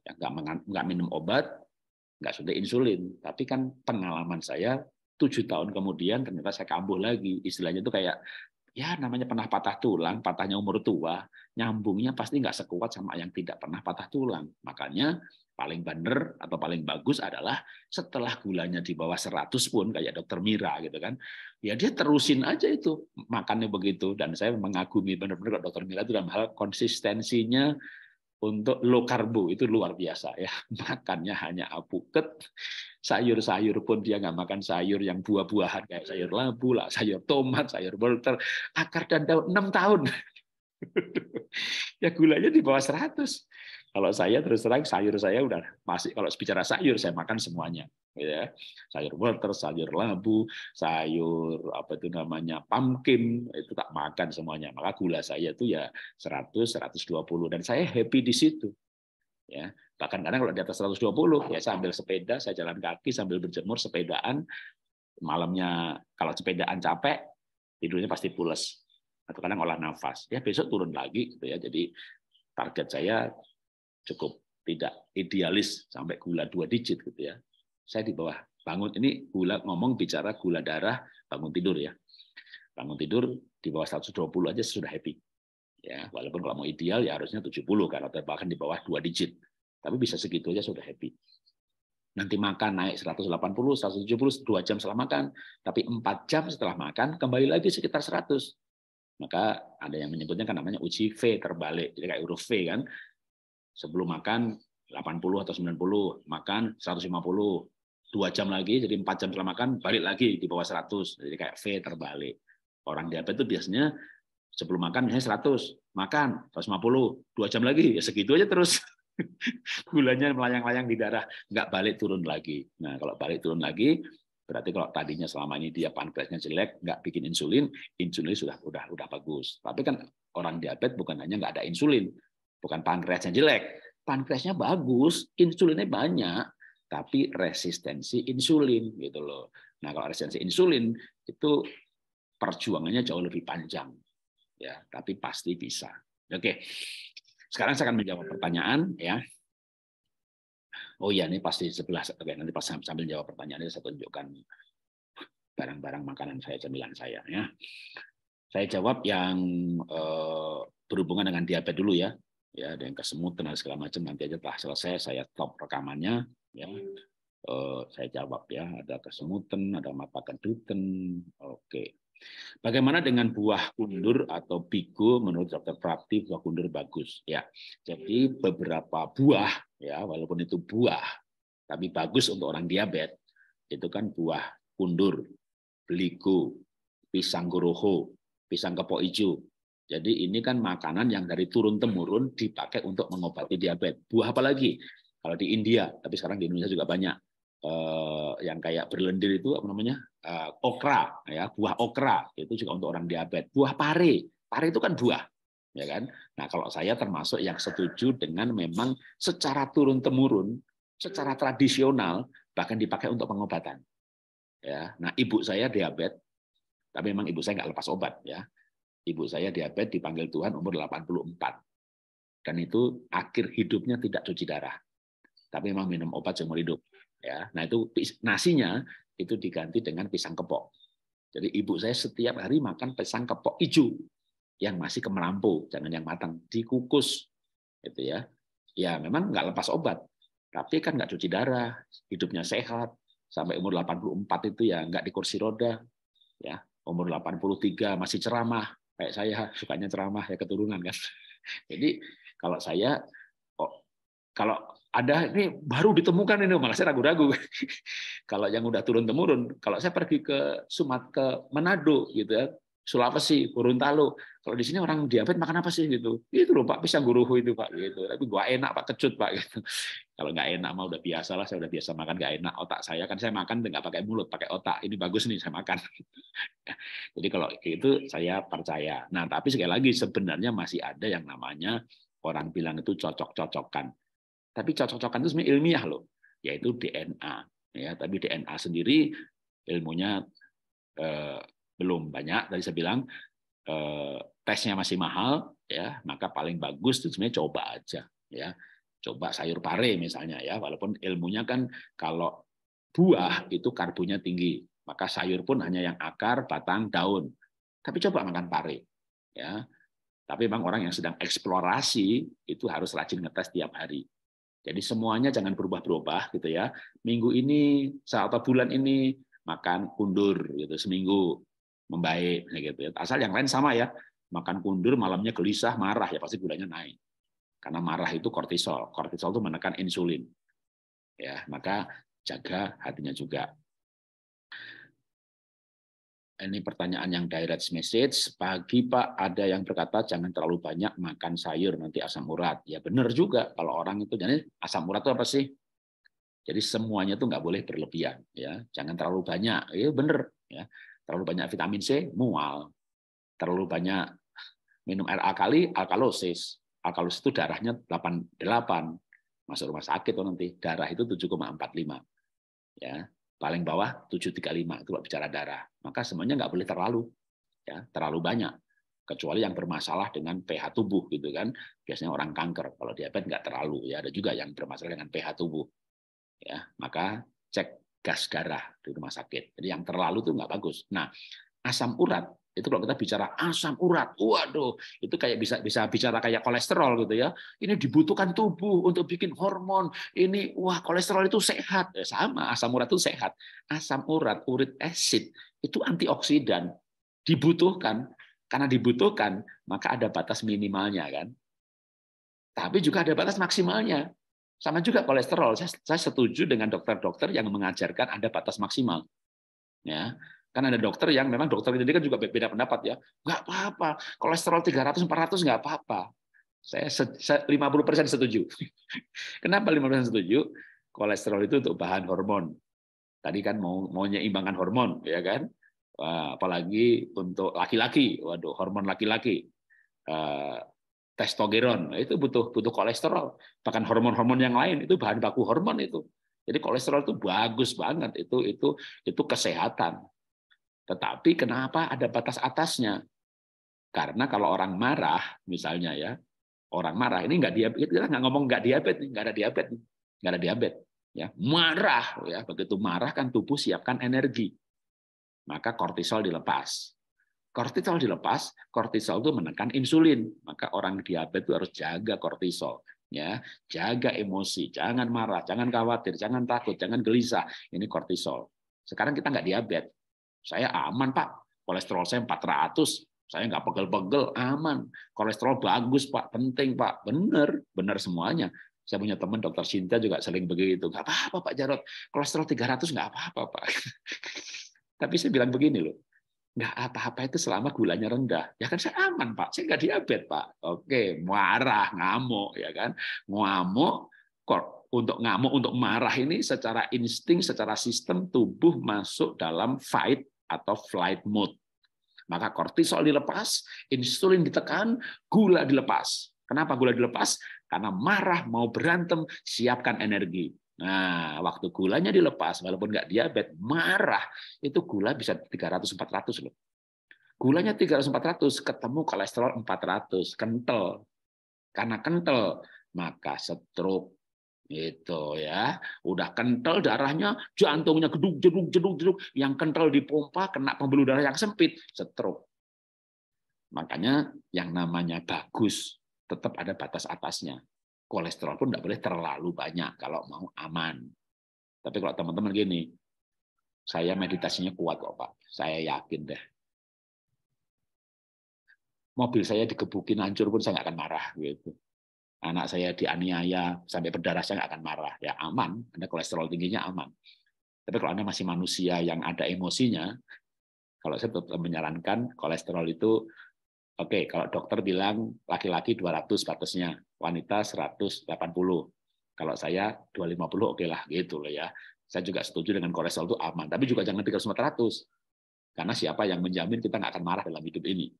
ya, nggak, nggak minum obat, nggak sudah insulin. Tapi kan pengalaman saya tujuh tahun kemudian ternyata saya kambuh lagi. Istilahnya itu kayak ya namanya pernah patah tulang, patahnya umur tua, nyambungnya pasti nggak sekuat sama yang tidak pernah patah tulang. Makanya paling benar atau paling bagus adalah setelah gulanya di bawah 100 pun kayak dokter Mira gitu kan ya dia terusin aja itu makannya begitu. Dan saya mengagumi benar-benar dokter Mira itu dalam hal konsistensinya untuk low karbo itu luar biasa ya. Makannya hanya apuket sayur-sayur pun dia nggak makan sayur yang buah-buahan kayak sayur labu lah sayur tomat sayur wortel akar dan daun enam tahun ya gulanya di bawah 100 kalau saya terus terang sayur saya udah masih kalau bicara sayur saya makan semuanya ya. Sayur wortel, sayur labu, sayur apa itu namanya pumpkin itu tak makan semuanya. Maka gula saya itu ya 100 120 dan saya happy di situ. Ya. Bahkan kadang kalau di atas 120 ya saya ambil sepeda, saya jalan kaki sambil berjemur sepedaan malamnya kalau sepedaan capek tidurnya pasti pules atau kadang olah nafas ya besok turun lagi gitu ya jadi target saya cukup tidak idealis sampai gula dua digit gitu ya. Saya di bawah bangun ini gula ngomong bicara gula darah bangun tidur ya. Bangun tidur di bawah 120 aja sudah happy. Ya, walaupun kalau mau ideal ya harusnya 70 kan atau bahkan di bawah dua digit. Tapi bisa segitu aja sudah happy. Nanti makan naik 180, 170, dua jam setelah makan, tapi empat jam setelah makan kembali lagi sekitar 100 maka ada yang menyebutnya kan namanya uji V terbalik jadi kayak huruf V kan sebelum makan 80 atau 90, makan 150, dua jam lagi, jadi empat jam setelah makan, balik lagi di bawah 100. Jadi kayak V terbalik. Orang diabetes itu biasanya sebelum makan misalnya 100, makan 150, dua jam lagi, ya segitu aja terus. Gulanya melayang-layang di darah, nggak balik turun lagi. Nah kalau balik turun lagi, berarti kalau tadinya selama ini dia pankreasnya jelek, nggak bikin insulin, insulin sudah udah udah bagus. Tapi kan orang diabetes bukan hanya nggak ada insulin, bukan pankreasnya jelek, pankreasnya bagus, insulinnya banyak, tapi resistensi insulin gitu loh. Nah, kalau resistensi insulin itu perjuangannya jauh lebih panjang. Ya, tapi pasti bisa. Oke. Sekarang saya akan menjawab pertanyaan ya. Oh iya, ini pasti sebelah. Oke, nanti pas sambil jawab pertanyaan ini saya tunjukkan barang-barang makanan saya, cemilan saya ya. Saya jawab yang eh, berhubungan dengan diabetes dulu ya ya ada yang kesemutan dan segala macam nanti aja telah selesai saya stop rekamannya ya uh, saya jawab ya ada kesemutan ada mata kedutan oke Bagaimana dengan buah kundur atau bigo menurut dokter Prapti buah kundur bagus ya. Jadi beberapa buah ya walaupun itu buah tapi bagus untuk orang diabetes itu kan buah kundur, beligo, pisang goroho, pisang kepok hijau, jadi ini kan makanan yang dari turun temurun dipakai untuk mengobati diabetes. Buah apa lagi? Kalau di India, tapi sekarang di Indonesia juga banyak eh, yang kayak berlendir itu apa namanya okra, ya buah okra itu juga untuk orang diabetes. Buah pare, pare itu kan buah, ya kan? Nah kalau saya termasuk yang setuju dengan memang secara turun temurun, secara tradisional bahkan dipakai untuk pengobatan. Ya, nah ibu saya diabetes, tapi memang ibu saya nggak lepas obat ya. Ibu saya diabetes dipanggil Tuhan umur 84. Dan itu akhir hidupnya tidak cuci darah. Tapi memang minum obat seumur hidup. Ya, nah itu nasinya itu diganti dengan pisang kepok. Jadi ibu saya setiap hari makan pisang kepok hijau yang masih kemerampu, jangan yang matang, dikukus, gitu ya. Ya memang nggak lepas obat, tapi kan nggak cuci darah, hidupnya sehat, sampai umur 84 itu ya nggak di kursi roda, ya umur 83 masih ceramah, kayak saya sukanya ceramah ya keturunan kan. Jadi kalau saya, kalau ada ini baru ditemukan ini malah saya ragu-ragu kalau yang udah turun temurun kalau saya pergi ke Sumat ke Manado gitu ya Sulawesi, Gorontalo. Kalau di sini orang diabetes makan apa sih gitu? Itu loh Pak, pisang guruhu itu Pak gitu. Tapi gua enak Pak, kecut Pak gitu. Kalau nggak enak mah udah biasa lah, saya udah biasa makan nggak enak. Otak saya kan saya makan nggak pakai mulut, pakai otak. Ini bagus nih saya makan. Jadi kalau itu saya percaya. Nah tapi sekali lagi sebenarnya masih ada yang namanya orang bilang itu cocok-cocokan. Tapi cocok-cocokan itu sebenarnya ilmiah loh, yaitu DNA. Ya, tapi DNA sendiri ilmunya eh, belum banyak. Tadi saya bilang eh, tesnya masih mahal, ya maka paling bagus itu sebenarnya coba aja, ya coba sayur pare misalnya ya, walaupun ilmunya kan kalau buah itu karbonya tinggi, maka sayur pun hanya yang akar, batang, daun. Tapi coba makan pare, ya. Tapi memang orang yang sedang eksplorasi itu harus rajin ngetes tiap hari. Jadi semuanya jangan berubah-berubah gitu ya. Minggu ini atau bulan ini makan kundur gitu seminggu membaik gitu ya. Asal yang lain sama ya. Makan kundur malamnya gelisah, marah ya pasti gulanya naik. Karena marah itu kortisol. Kortisol itu menekan insulin. Ya, maka jaga hatinya juga. Ini pertanyaan yang direct message. Pagi Pak, ada yang berkata jangan terlalu banyak makan sayur nanti asam urat. Ya benar juga kalau orang itu jadi asam urat itu apa sih? Jadi semuanya itu nggak boleh berlebihan ya. Jangan terlalu banyak. Iya benar ya. Terlalu banyak vitamin C, mual. Terlalu banyak minum air alkali, alkalosis. Alkalosis itu darahnya 88. Masuk rumah sakit tuh nanti. Darah itu 7,45. Ya, paling bawah 735 itu bicara darah. Maka semuanya nggak boleh terlalu ya, terlalu banyak kecuali yang bermasalah dengan pH tubuh gitu kan biasanya orang kanker kalau diabetes nggak terlalu ya ada juga yang bermasalah dengan pH tubuh ya maka cek gas darah di rumah sakit. Jadi yang terlalu itu nggak bagus. Nah, asam urat itu kalau kita bicara asam urat, waduh, itu kayak bisa bisa bicara kayak kolesterol gitu ya. Ini dibutuhkan tubuh untuk bikin hormon. Ini wah kolesterol itu sehat. Ya, sama, asam urat itu sehat. Asam urat, uric acid itu antioksidan. Dibutuhkan karena dibutuhkan, maka ada batas minimalnya kan. Tapi juga ada batas maksimalnya. Sama juga kolesterol. Saya, saya setuju dengan dokter-dokter yang mengajarkan ada batas maksimal. Ya, kan ada dokter yang memang dokter ini kan juga beda pendapat ya. Nggak apa-apa. Kolesterol 300 400 nggak apa-apa. Saya 50% setuju. Kenapa 50% setuju? Kolesterol itu untuk bahan hormon. Tadi kan mau mau menyeimbangkan hormon, ya kan? apalagi untuk laki-laki. Waduh, hormon laki-laki eh, testosteron nah, itu butuh butuh kolesterol bahkan hormon-hormon yang lain itu bahan baku hormon itu jadi kolesterol itu bagus banget itu itu itu kesehatan tetapi kenapa ada batas atasnya karena kalau orang marah misalnya ya orang marah ini nggak diabetes kita nggak ngomong nggak diabetes nggak ada diabetes nggak ada diabetes ya marah ya begitu marah kan tubuh siapkan energi maka kortisol dilepas kortisol dilepas, kortisol itu menekan insulin. Maka orang diabetes itu harus jaga kortisol. Ya, jaga emosi, jangan marah, jangan khawatir, jangan takut, jangan gelisah. Ini kortisol. Sekarang kita nggak diabetes. Saya aman, Pak. Kolesterol saya 400, saya nggak pegel-pegel, aman. Kolesterol bagus, Pak. Penting, Pak. Benar, benar semuanya. Saya punya teman dokter Sinta juga sering begitu. Nggak apa-apa, Pak Jarot. Kolesterol 300 nggak apa-apa, Pak. Tapi saya bilang begini loh, nggak apa-apa itu selama gulanya rendah. Ya kan saya aman, Pak. Saya nggak diabetes, Pak. Oke, marah, ngamuk, ya kan. Ngamuk, untuk ngamuk, untuk marah ini secara insting, secara sistem tubuh masuk dalam fight atau flight mode. Maka kortisol dilepas, insulin ditekan, gula dilepas. Kenapa gula dilepas? Karena marah, mau berantem, siapkan energi. Nah, waktu gulanya dilepas, walaupun nggak diabetes, marah, itu gula bisa 300-400 loh. Gulanya 300-400, ketemu kolesterol 400, kental. Karena kental, maka stroke, itu ya. Udah kental darahnya jantungnya gedung jeduk jeduk jeduk yang kental dipompa kena pembuluh darah yang sempit stroke. Makanya yang namanya bagus tetap ada batas atasnya. Kolesterol pun tidak boleh terlalu banyak kalau mau aman. Tapi kalau teman-teman gini saya meditasinya kuat kok pak. Saya yakin deh. Mobil saya digebukin hancur pun saya nggak akan marah gitu anak saya dianiaya sampai berdarah saya nggak akan marah. Ya aman. Anda kolesterol tingginya aman. Tapi kalau anda masih manusia yang ada emosinya kalau saya tetap menyarankan kolesterol itu oke okay, kalau dokter bilang laki-laki 200 batasnya wanita 180 kalau saya 250 oke okay lah gitu loh ya. Saya juga setuju dengan kolesterol itu aman. Tapi juga jangan 300 karena siapa yang menjamin kita nggak akan marah dalam hidup ini?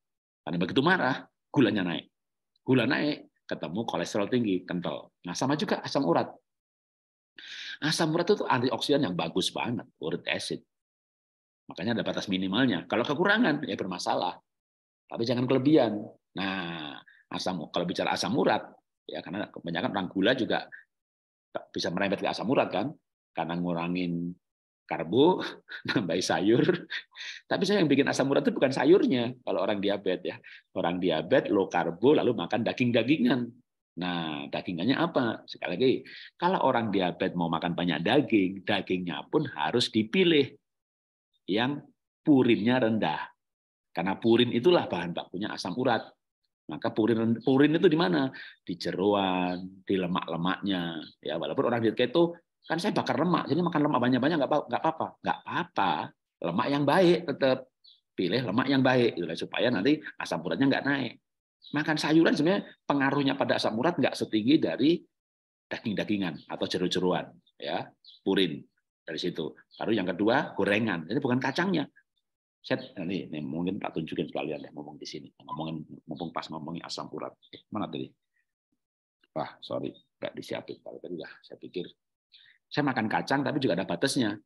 Karena begitu marah gulanya naik. Gula naik ketemu kolesterol tinggi, kental. Nah, sama juga asam urat. Asam urat itu antioksidan yang bagus banget, uric acid. Makanya ada batas minimalnya. Kalau kekurangan, ya bermasalah. Tapi jangan kelebihan. Nah, asam kalau bicara asam urat, ya karena kebanyakan orang gula juga bisa merembet ke asam urat kan, karena ngurangin karbo, nambah sayur. Tapi saya yang bikin asam urat itu bukan sayurnya kalau orang diabetes ya. Orang diabetes low karbo lalu makan daging-dagingan. Nah, dagingannya apa? Sekali lagi, kalau orang diabetes mau makan banyak daging, dagingnya pun harus dipilih yang purinnya rendah. Karena purin itulah bahan bakunya asam urat. Maka purin purin itu di mana? Di jeruan, di lemak-lemaknya. Ya, walaupun orang diet keto Kan saya bakar lemak, jadi makan lemak banyak-banyak nggak apa-apa. Nggak apa-apa. Lemak yang baik tetap. Pilih lemak yang baik gitu, supaya nanti asam uratnya nggak naik. Makan sayuran sebenarnya pengaruhnya pada asam urat nggak setinggi dari daging-dagingan atau jeru-jeruan, ya purin dari situ. Lalu yang kedua gorengan, jadi bukan kacangnya. Saya ini, ini mungkin tak tunjukin sekalian deh ngomong di sini, ngomongin mumpung pas ngomongin asam urat. Eh, mana tadi? Wah, sorry, nggak disiapin. Kalau tadi lah, saya pikir saya makan kacang tapi juga ada batasnya.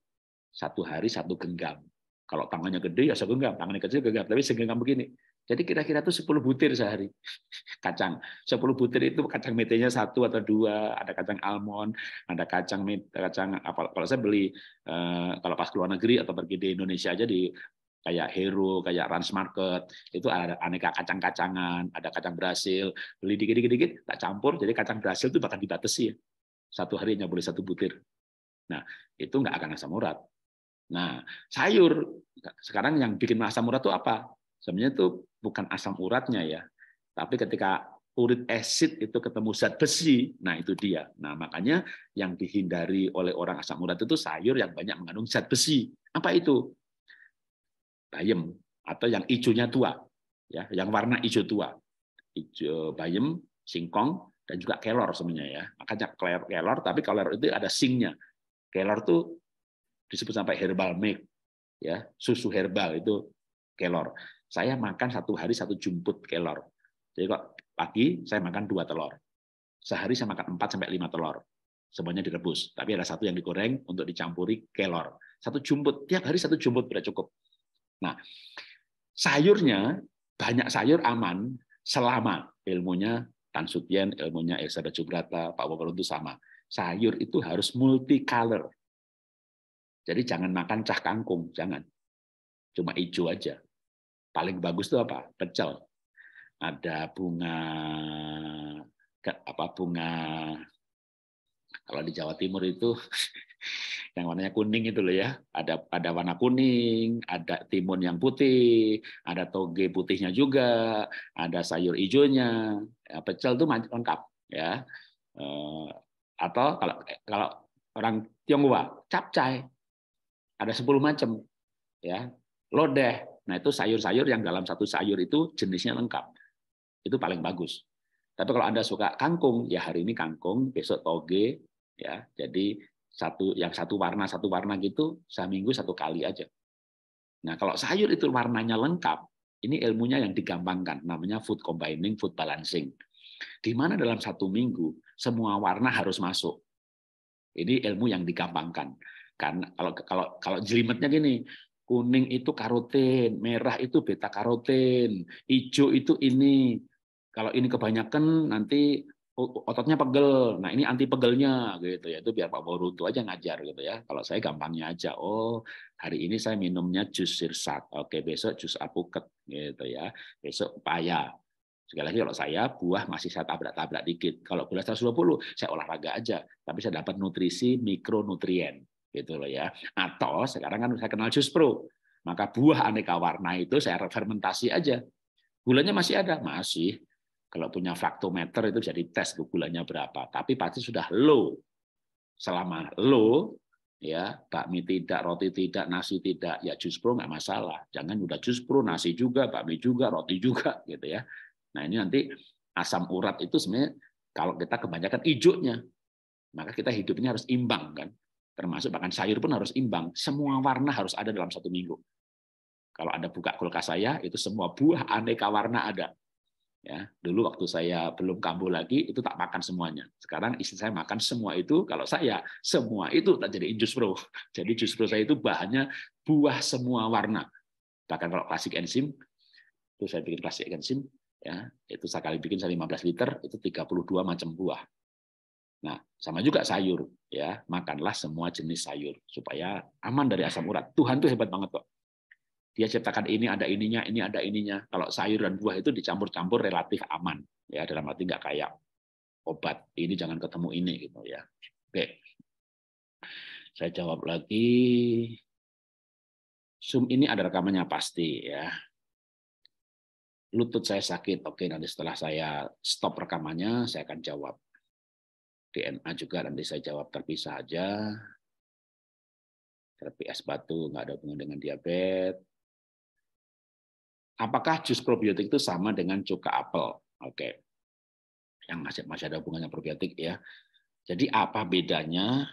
Satu hari satu genggam. Kalau tangannya gede ya segenggam, tangannya kecil genggam, tapi segenggam begini. Jadi kira-kira tuh 10 butir sehari kacang. 10 butir itu kacang metenya satu atau dua, ada kacang almond, ada kacang kacang apa kalau saya beli eh, kalau pas keluar negeri atau pergi di Indonesia aja di kayak Hero, kayak Rans Market, itu ada aneka kacang-kacangan, ada kacang Brasil, beli dikit-dikit, tak campur, jadi kacang Brasil itu bahkan dibatasi ya. Satu hari hanya boleh satu butir. Nah, itu nggak akan asam urat. Nah, sayur sekarang yang bikin asam urat itu apa? Sebenarnya itu bukan asam uratnya ya, tapi ketika uric acid itu ketemu zat besi, nah itu dia. Nah, makanya yang dihindari oleh orang asam urat itu sayur yang banyak mengandung zat besi. Apa itu? Bayam atau yang hijaunya tua, ya, yang warna hijau tua. Hijau bayam, singkong, dan juga kelor sebenarnya ya. Makanya kelor, tapi kelor itu ada singnya. Kelor itu disebut sampai herbal milk, ya susu herbal itu kelor. Saya makan satu hari satu jumput kelor. Jadi kok pagi saya makan dua telur. Sehari saya makan empat sampai lima telur. Semuanya direbus. Tapi ada satu yang digoreng untuk dicampuri kelor. Satu jumput. Tiap hari satu jumput sudah cukup. Nah, sayurnya banyak sayur aman selama ilmunya Tan Sutien, ilmunya Elizabeth Subrata, Pak Wawan itu sama. Sayur itu harus multicolor. Jadi jangan makan cah kangkung, jangan. Cuma hijau aja. Paling bagus itu apa? Pecel. Ada bunga apa bunga kalau di Jawa Timur itu yang warnanya kuning itu loh ya. Ada ada warna kuning, ada timun yang putih, ada toge putihnya juga, ada sayur hijaunya. Ya, pecel itu lengkap ya. Eh, atau kalau kalau orang Tionghoa, capcay. Ada 10 macam ya. Lodeh. Nah, itu sayur-sayur yang dalam satu sayur itu jenisnya lengkap. Itu paling bagus. Tapi kalau Anda suka kangkung, ya hari ini kangkung, besok toge, ya. Jadi satu yang satu warna satu warna gitu seminggu satu kali aja. Nah kalau sayur itu warnanya lengkap, ini ilmunya yang digampangkan, namanya food combining, food balancing. Di mana dalam satu minggu semua warna harus masuk. Ini ilmu yang digampangkan. Karena kalau kalau kalau jelimetnya gini, kuning itu karotin, merah itu beta karotin, hijau itu ini. Kalau ini kebanyakan nanti ototnya pegel. Nah, ini anti pegelnya gitu ya. Itu biar Pak Boruto aja ngajar gitu ya. Kalau saya gampangnya aja. Oh, hari ini saya minumnya jus sirsat. Oke, besok jus apuket gitu ya. Besok paya. Sekali lagi kalau saya buah masih saya tabrak-tabrak dikit. Kalau gula 120 saya olahraga aja, tapi saya dapat nutrisi mikronutrien gitu loh ya. Atau sekarang kan saya kenal jus pro, maka buah aneka warna itu saya fermentasi aja. Gulanya masih ada, masih. Kalau punya faktometer itu jadi tes gulanya berapa, tapi pasti sudah low. Selama low, ya bakmi tidak, roti tidak, nasi tidak, ya jus pro nggak masalah. Jangan udah jus pro, nasi juga, bakmi juga, roti juga, gitu ya. Nah ini nanti asam urat itu sebenarnya kalau kita kebanyakan hijaunya, maka kita hidupnya harus imbang kan. Termasuk bahkan sayur pun harus imbang. Semua warna harus ada dalam satu minggu. Kalau Anda buka kulkas saya, itu semua buah aneka warna ada. Ya, dulu waktu saya belum kambuh lagi itu tak makan semuanya. Sekarang istri saya makan semua itu. Kalau saya semua itu tak jadi jus pro. Jadi jus pro saya itu bahannya buah semua warna. Bahkan kalau klasik enzim itu saya bikin klasik enzim ya itu sekali bikin saya 15 liter itu 32 macam buah. Nah, sama juga sayur ya, makanlah semua jenis sayur supaya aman dari asam urat. Tuhan tuh hebat banget kok. Dia ciptakan ini ada ininya, ini ada ininya. Kalau sayur dan buah itu dicampur-campur relatif aman ya, dalam arti nggak kayak obat. Ini jangan ketemu ini gitu ya. Oke. Saya jawab lagi. Zoom ini ada rekamannya pasti ya lutut saya sakit. Oke, nanti setelah saya stop rekamannya, saya akan jawab. DNA juga nanti saya jawab terpisah aja. Terapi es batu nggak ada hubungan dengan diabetes. Apakah jus probiotik itu sama dengan cuka apel? Oke. Yang masih masih ada hubungannya probiotik ya. Jadi apa bedanya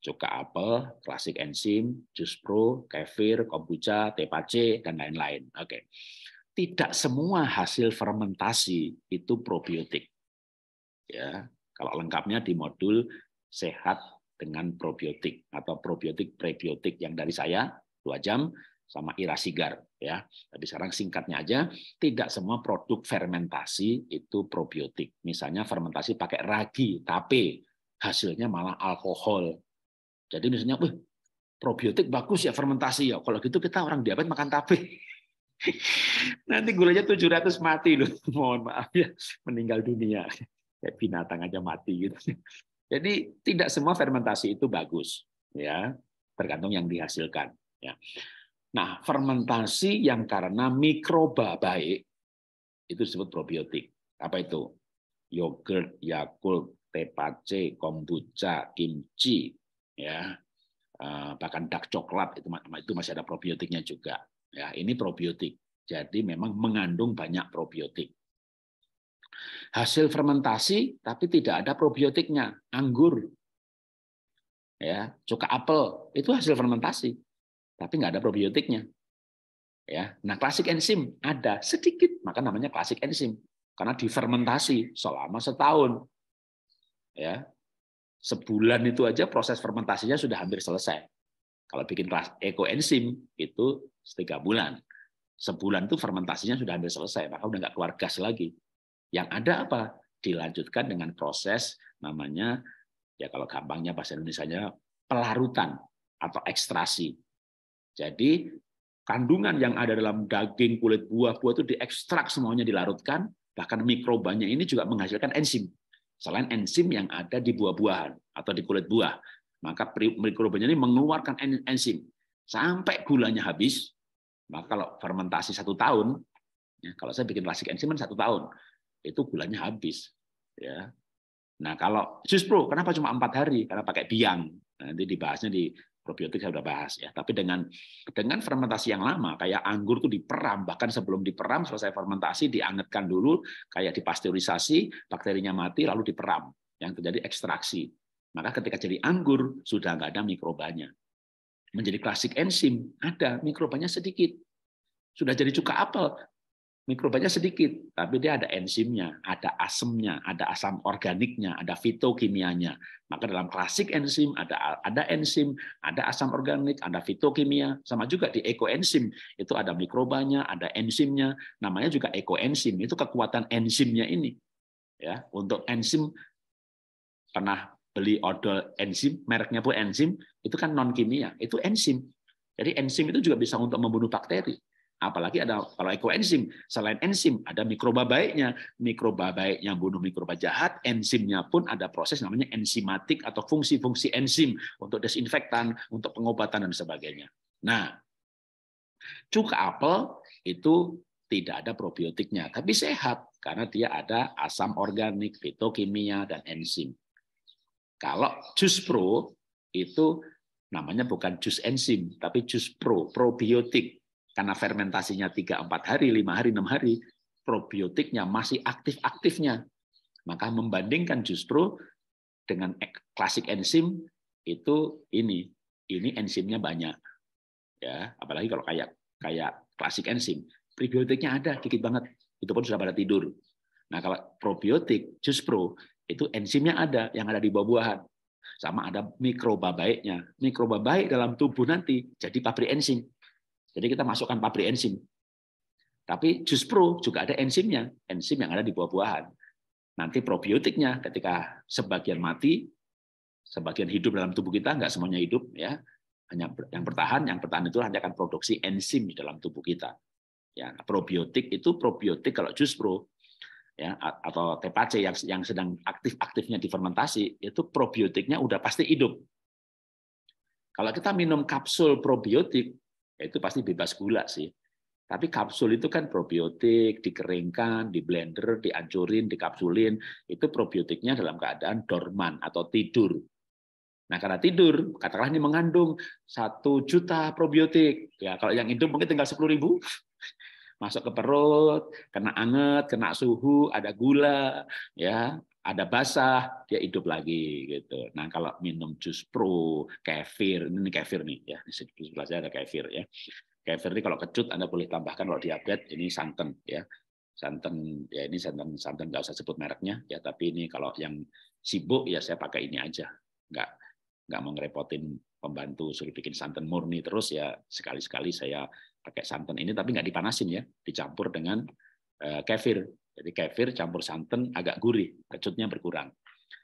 cuka apel, klasik enzim, jus pro, kefir, kombucha, tepace, dan lain-lain. Oke tidak semua hasil fermentasi itu probiotik. Ya, kalau lengkapnya di modul sehat dengan probiotik atau probiotik prebiotik yang dari saya dua jam sama Ira Sigar ya. Tapi sekarang singkatnya aja, tidak semua produk fermentasi itu probiotik. Misalnya fermentasi pakai ragi, tape, hasilnya malah alkohol. Jadi misalnya, "Wih, probiotik bagus ya fermentasi ya." Kalau gitu kita orang diabetes makan tape. Nanti gulanya 700 mati loh. Mohon maaf ya, meninggal dunia. Kayak binatang aja mati gitu. Jadi tidak semua fermentasi itu bagus, ya. Tergantung yang dihasilkan, ya. Nah, fermentasi yang karena mikroba baik itu disebut probiotik. Apa itu? Yogurt, Yakult, tepace, kombucha, kimchi, ya. Eh, bahkan dark coklat itu itu masih ada probiotiknya juga Ya, ini probiotik. Jadi memang mengandung banyak probiotik. Hasil fermentasi tapi tidak ada probiotiknya. Anggur, ya, cuka apel itu hasil fermentasi, tapi nggak ada probiotiknya. Ya, nah klasik enzim ada sedikit, maka namanya klasik enzim karena difermentasi selama setahun. Ya, sebulan itu aja proses fermentasinya sudah hampir selesai. Kalau bikin ekoenzim itu tiga bulan. Sebulan itu fermentasinya sudah hampir selesai, maka udah nggak keluar gas lagi. Yang ada apa? Dilanjutkan dengan proses namanya ya kalau gampangnya bahasa Indonesia-nya pelarutan atau ekstrasi. Jadi kandungan yang ada dalam daging, kulit buah-buah itu diekstrak semuanya dilarutkan, bahkan mikrobanya ini juga menghasilkan enzim. Selain enzim yang ada di buah-buahan atau di kulit buah maka mikrobanya ini mengeluarkan enzim sampai gulanya habis. Maka kalau fermentasi satu tahun, ya, kalau saya bikin klasik enzim satu tahun, itu gulanya habis. Ya. Nah kalau jus pro, kenapa cuma empat hari? Karena pakai biang. Nah, nanti dibahasnya di probiotik saya sudah bahas ya. Tapi dengan dengan fermentasi yang lama, kayak anggur itu diperam, bahkan sebelum diperam selesai fermentasi diangetkan dulu, kayak dipasteurisasi, bakterinya mati lalu diperam, yang terjadi ekstraksi. Maka ketika jadi anggur, sudah nggak ada mikrobanya. Menjadi klasik enzim, ada mikrobanya sedikit. Sudah jadi cuka apel, Mikrobanya sedikit, tapi dia ada enzimnya, ada asemnya, ada asam organiknya, ada fitokimianya. Maka dalam klasik enzim ada ada enzim, ada asam organik, ada fitokimia, sama juga di ekoenzim itu ada mikrobanya, ada enzimnya, namanya juga ekoenzim. Itu kekuatan enzimnya ini. Ya, untuk enzim pernah beli odol enzim, mereknya pun enzim, itu kan non kimia, itu enzim. Jadi enzim itu juga bisa untuk membunuh bakteri. Apalagi ada kalau ekoenzim, selain enzim ada mikroba baiknya. Mikroba baik yang bunuh mikroba jahat, enzimnya pun ada proses namanya enzimatik atau fungsi-fungsi enzim untuk desinfektan, untuk pengobatan dan sebagainya. Nah, cuka apel itu tidak ada probiotiknya, tapi sehat karena dia ada asam organik, fitokimia dan enzim. Kalau jus pro itu namanya bukan jus enzim, tapi jus pro, probiotik karena fermentasinya 3 4 hari, 5 hari, 6 hari, probiotiknya masih aktif-aktifnya. Maka membandingkan justru dengan klasik enzim itu ini, ini enzimnya banyak. Ya, apalagi kalau kayak kayak klasik enzim, probiotiknya ada dikit banget. Itu pun sudah pada tidur. Nah, kalau probiotik jus pro itu enzimnya ada yang ada di buah-buahan. Sama ada mikroba baiknya. Mikroba baik dalam tubuh nanti jadi pabrik enzim. Jadi kita masukkan pabrik enzim. Tapi jus pro juga ada enzimnya, enzim yang ada di buah-buahan. Nanti probiotiknya ketika sebagian mati, sebagian hidup dalam tubuh kita, nggak semuanya hidup, ya hanya yang bertahan, yang bertahan itu hanya akan produksi enzim di dalam tubuh kita. Ya, probiotik itu probiotik kalau jus pro ya atau TPC yang yang sedang aktif-aktifnya difermentasi itu probiotiknya udah pasti hidup. Kalau kita minum kapsul probiotik Itu pasti bebas gula sih. Tapi kapsul itu kan probiotik, dikeringkan, di blender, dihancurin, dikapsulin. Itu probiotiknya dalam keadaan dorman atau tidur. Nah, karena tidur, katakanlah ini mengandung satu juta probiotik. Ya, kalau yang hidup mungkin tinggal sepuluh ribu. Masuk ke perut, kena anget, kena suhu, ada gula, ya ada basah, dia hidup lagi gitu. Nah, kalau minum jus pro, kefir, ini kefir nih ya, di sebelah saya ada kefir ya. Kefir ini kalau kecut Anda boleh tambahkan kalau diabetes ini santan ya. Santan ya ini santan santan nggak usah sebut mereknya ya, tapi ini kalau yang sibuk ya saya pakai ini aja. Nggak nggak mau ngerepotin pembantu suruh bikin santan murni terus ya sekali-sekali saya pakai santan ini tapi nggak dipanasin ya, dicampur dengan eh, kefir jadi kefir campur santan agak gurih, kecutnya berkurang.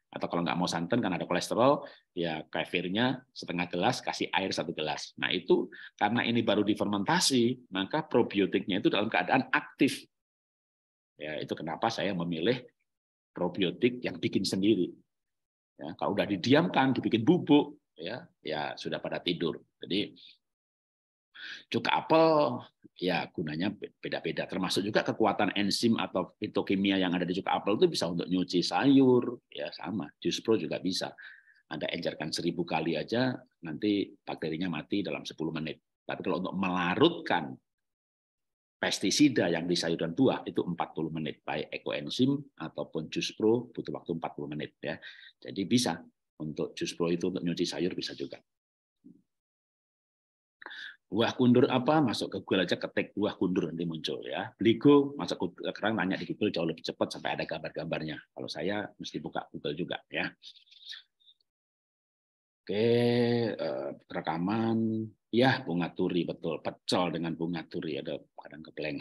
Atau kalau nggak mau santan karena ada kolesterol, ya kefirnya setengah gelas, kasih air satu gelas. Nah itu karena ini baru difermentasi, maka probiotiknya itu dalam keadaan aktif. Ya itu kenapa saya memilih probiotik yang bikin sendiri. Ya, kalau udah didiamkan, dibikin bubuk, ya, ya sudah pada tidur. Jadi cuka apel ya gunanya beda-beda. Termasuk juga kekuatan enzim atau fitokimia yang ada di cuka apel itu bisa untuk nyuci sayur, ya sama. Jus pro juga bisa. Anda encerkan seribu kali aja, nanti bakterinya mati dalam 10 menit. Tapi kalau untuk melarutkan pestisida yang di sayur dan buah itu 40 menit, baik ekoenzim ataupun jus pro butuh waktu 40 menit ya. Jadi bisa untuk jus pro itu untuk nyuci sayur bisa juga buah kundur apa masuk ke Google aja ketik buah kundur nanti muncul ya. Beligo masuk ke sekarang nanya di Google jauh lebih cepat sampai ada gambar-gambarnya. Kalau saya mesti buka Google juga ya. Oke eh, rekaman. Ya bunga turi betul. Pecel dengan bunga turi ada kadang kepleng.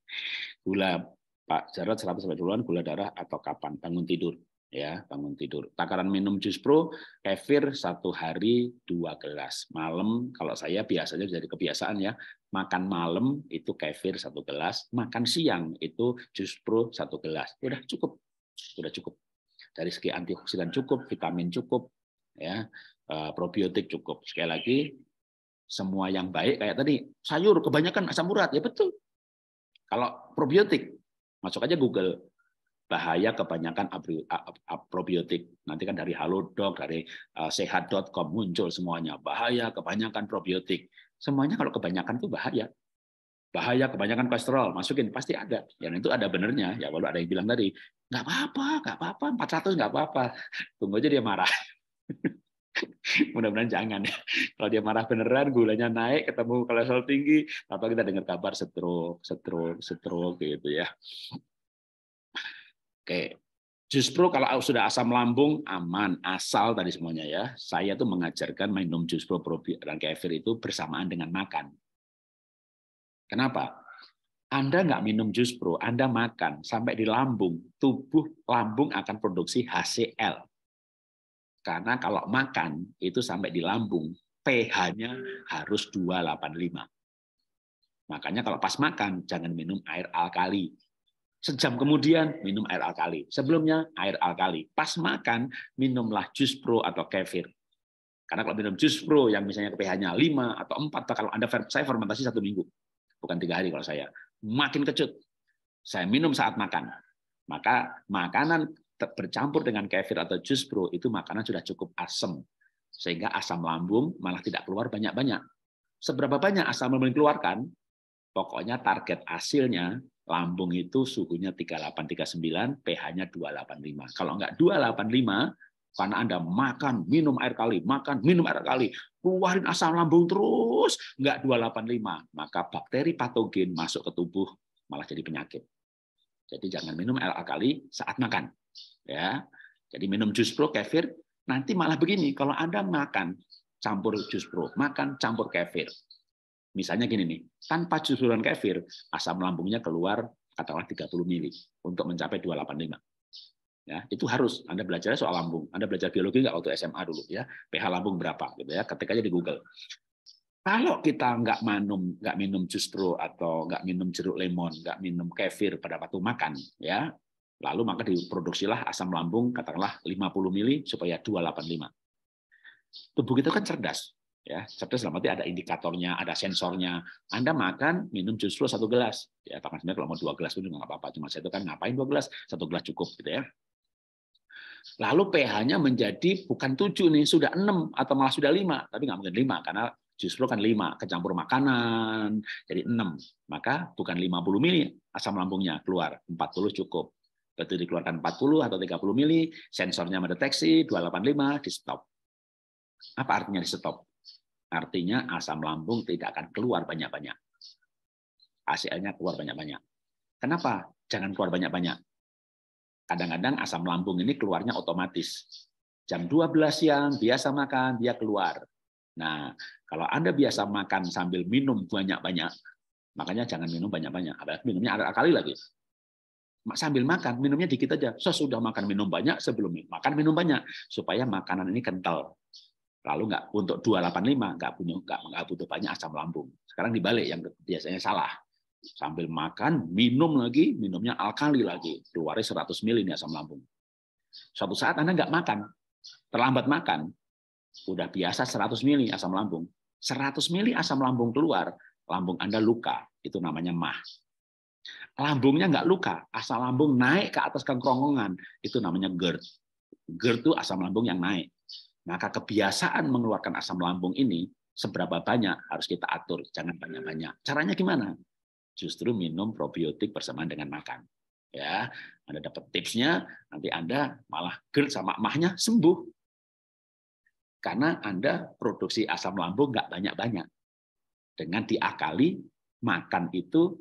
Gula Pak Jarod 100 sampai duluan gula darah atau kapan? Bangun tidur ya bangun tidur. Takaran minum jus pro kefir satu hari dua gelas. Malam kalau saya biasanya jadi kebiasaan ya makan malam itu kefir satu gelas, makan siang itu jus pro satu gelas. Udah cukup, sudah cukup. Dari segi antioksidan cukup, vitamin cukup, ya eh, probiotik cukup. Sekali lagi semua yang baik kayak tadi sayur kebanyakan asam urat ya betul. Kalau probiotik masuk aja Google bahaya kebanyakan probiotik. Nanti kan dari Halodoc, dari sehat.com muncul semuanya. Bahaya kebanyakan probiotik. Semuanya kalau kebanyakan itu bahaya. Bahaya kebanyakan kolesterol, masukin pasti ada. Yang itu ada benernya. Ya walau ada yang bilang tadi, nggak apa-apa, nggak apa-apa, 400 nggak apa-apa. Tunggu aja dia marah. Mudah-mudahan jangan. Kalau dia marah beneran, gulanya naik, ketemu kolesterol tinggi, atau kita dengar kabar stroke, stroke, stroke gitu ya. Oke, Justru kalau sudah asam lambung aman, asal tadi semuanya ya. Saya tuh mengajarkan minum jus kefir itu bersamaan dengan makan. Kenapa? Anda nggak minum jus pro, Anda makan sampai di lambung, tubuh lambung akan produksi HCl. Karena kalau makan itu sampai di lambung, pH-nya harus 285. Makanya kalau pas makan jangan minum air alkali. Sejam kemudian minum air alkali. Sebelumnya air alkali. Pas makan minumlah jus pro atau kefir. Karena kalau minum jus pro yang misalnya pH-nya 5 atau 4, kalau Anda saya fermentasi satu minggu. Bukan tiga hari kalau saya. Makin kecut. Saya minum saat makan. Maka makanan bercampur dengan kefir atau jus pro itu makanan sudah cukup asam sehingga asam lambung malah tidak keluar banyak-banyak. Seberapa banyak asam lambung dikeluarkan? Pokoknya target hasilnya lambung itu suhunya 3839, pH-nya 285. Kalau enggak 285, karena Anda makan, minum air kali, makan, minum air kali, keluarin asam lambung terus, enggak 285, maka bakteri patogen masuk ke tubuh malah jadi penyakit. Jadi jangan minum air alkali saat makan. Ya. Jadi minum jus pro kefir nanti malah begini, kalau Anda makan campur jus pro, makan campur kefir. Misalnya gini nih, tanpa dan kefir, asam lambungnya keluar katakanlah 30 mili untuk mencapai 285. Ya, itu harus Anda belajar soal lambung. Anda belajar biologi nggak waktu SMA dulu ya, pH lambung berapa gitu ya, ketik aja di Google. Kalau kita nggak minum nggak minum jus pro atau nggak minum jeruk lemon, nggak minum kefir pada waktu makan, ya Lalu maka diproduksilah asam lambung katakanlah 50 mili supaya 285. Tubuh kita kan cerdas, ya cerdas dalam arti ada indikatornya, ada sensornya. Anda makan, minum justru satu gelas. Ya, bahkan sebenarnya kalau mau dua gelas pun nggak apa-apa. Cuma saya itu kan ngapain dua gelas, satu gelas cukup gitu ya. Lalu pH-nya menjadi bukan tujuh nih, sudah enam atau malah sudah lima, tapi nggak mungkin lima karena justru kan lima kecampur makanan jadi enam maka bukan 50 mili asam lambungnya keluar 40 cukup Begitu dikeluarkan 40 atau 30 mili, sensornya mendeteksi 285, di stop. Apa artinya di stop? Artinya asam lambung tidak akan keluar banyak-banyak. ACL-nya keluar banyak-banyak. Kenapa? Jangan keluar banyak-banyak. Kadang-kadang asam lambung ini keluarnya otomatis. Jam 12 siang, biasa makan, dia keluar. Nah, kalau Anda biasa makan sambil minum banyak-banyak, makanya jangan minum banyak-banyak. Minumnya ada kali lagi sambil makan minumnya dikit aja. Sesudah makan minum banyak, sebelum makan minum banyak supaya makanan ini kental. Lalu nggak untuk 285 nggak punya nggak, butuh banyak asam lambung. Sekarang dibalik yang biasanya salah. Sambil makan minum lagi, minumnya alkali lagi. Keluarnya 100 ml ini asam lambung. Suatu saat Anda nggak makan, terlambat makan, udah biasa 100 ml asam lambung. 100 ml asam lambung keluar, lambung Anda luka. Itu namanya mah lambungnya nggak luka, asam lambung naik ke atas kerongkongan, itu namanya GERD. GERD itu asam lambung yang naik. Maka kebiasaan mengeluarkan asam lambung ini seberapa banyak harus kita atur, jangan banyak-banyak. Caranya gimana? Justru minum probiotik bersamaan dengan makan. Ya, Anda dapat tipsnya, nanti Anda malah GERD sama mahnya sembuh. Karena Anda produksi asam lambung nggak banyak-banyak. Dengan diakali, makan itu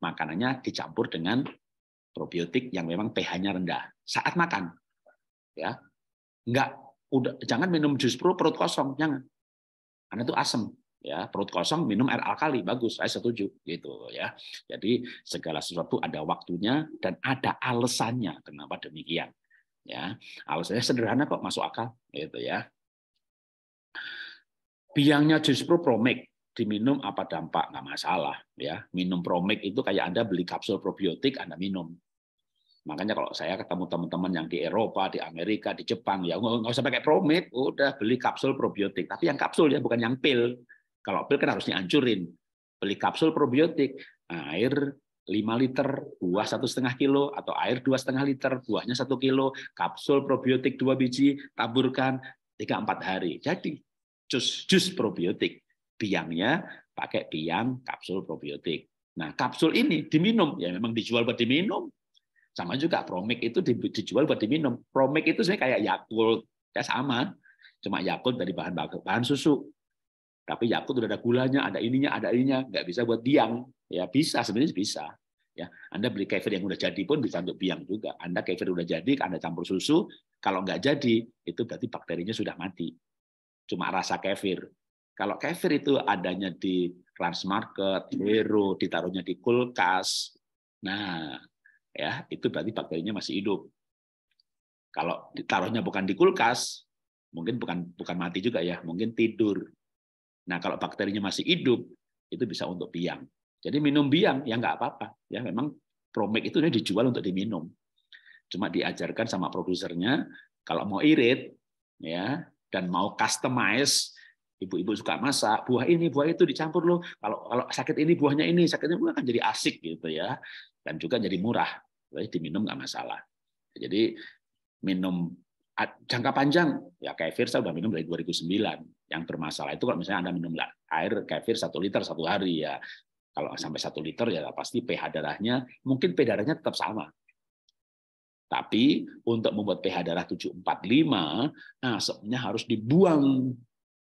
makanannya dicampur dengan probiotik yang memang pH-nya rendah saat makan. Ya. Enggak udah jangan minum jus pro perut kosong, jangan. Karena itu asam ya. Perut kosong minum air alkali bagus saya setuju gitu ya. Jadi segala sesuatu ada waktunya dan ada alasannya kenapa demikian ya. Alasannya sederhana kok masuk akal gitu ya. Biangnya jus pro promik diminum apa dampak? Nggak masalah ya. Minum promik itu kayak anda beli kapsul probiotik anda minum makanya kalau saya ketemu teman-teman yang di Eropa di Amerika di Jepang ya nggak usah pakai promik udah beli kapsul probiotik. Tapi yang kapsul ya bukan yang pil. Kalau pil kan harus dihancurin. Beli kapsul probiotik air 5 liter buah satu setengah kilo atau air dua setengah liter buahnya satu kilo kapsul probiotik dua biji taburkan tiga empat hari. Jadi jus jus probiotik. Biangnya pakai biang kapsul probiotik. Nah, kapsul ini diminum, ya memang dijual buat diminum. Sama juga Promik itu dijual buat diminum. Promik itu sebenarnya kayak Yakult, ya sama. Cuma Yakult dari bahan bahan susu. Tapi Yakult udah ada gulanya, ada ininya, ada ininya, nggak bisa buat biang. Ya bisa, sebenarnya bisa. Ya, Anda beli kefir yang udah jadi pun bisa untuk biang juga. Anda kefir udah jadi, Anda campur susu, kalau nggak jadi, itu berarti bakterinya sudah mati. Cuma rasa kefir. Kalau kefir itu adanya di Transmarket, Hero, ditaruhnya di kulkas, nah ya itu berarti bakterinya masih hidup. Kalau ditaruhnya bukan di kulkas, mungkin bukan bukan mati juga ya, mungkin tidur. Nah kalau bakterinya masih hidup, itu bisa untuk biang. Jadi minum biang ya nggak apa-apa. Ya memang Promek itu dijual untuk diminum. Cuma diajarkan sama produsernya kalau mau irit ya dan mau customize ibu-ibu suka masak buah ini buah itu dicampur loh kalau kalau sakit ini buahnya ini sakitnya buah kan jadi asik gitu ya dan juga jadi murah jadi diminum nggak masalah jadi minum jangka panjang ya kefir saya udah minum dari 2009 yang bermasalah itu kalau misalnya anda minum air kefir satu liter satu hari ya kalau sampai satu liter ya pasti pH darahnya mungkin pH darahnya tetap sama. Tapi untuk membuat pH darah 745, asamnya harus dibuang.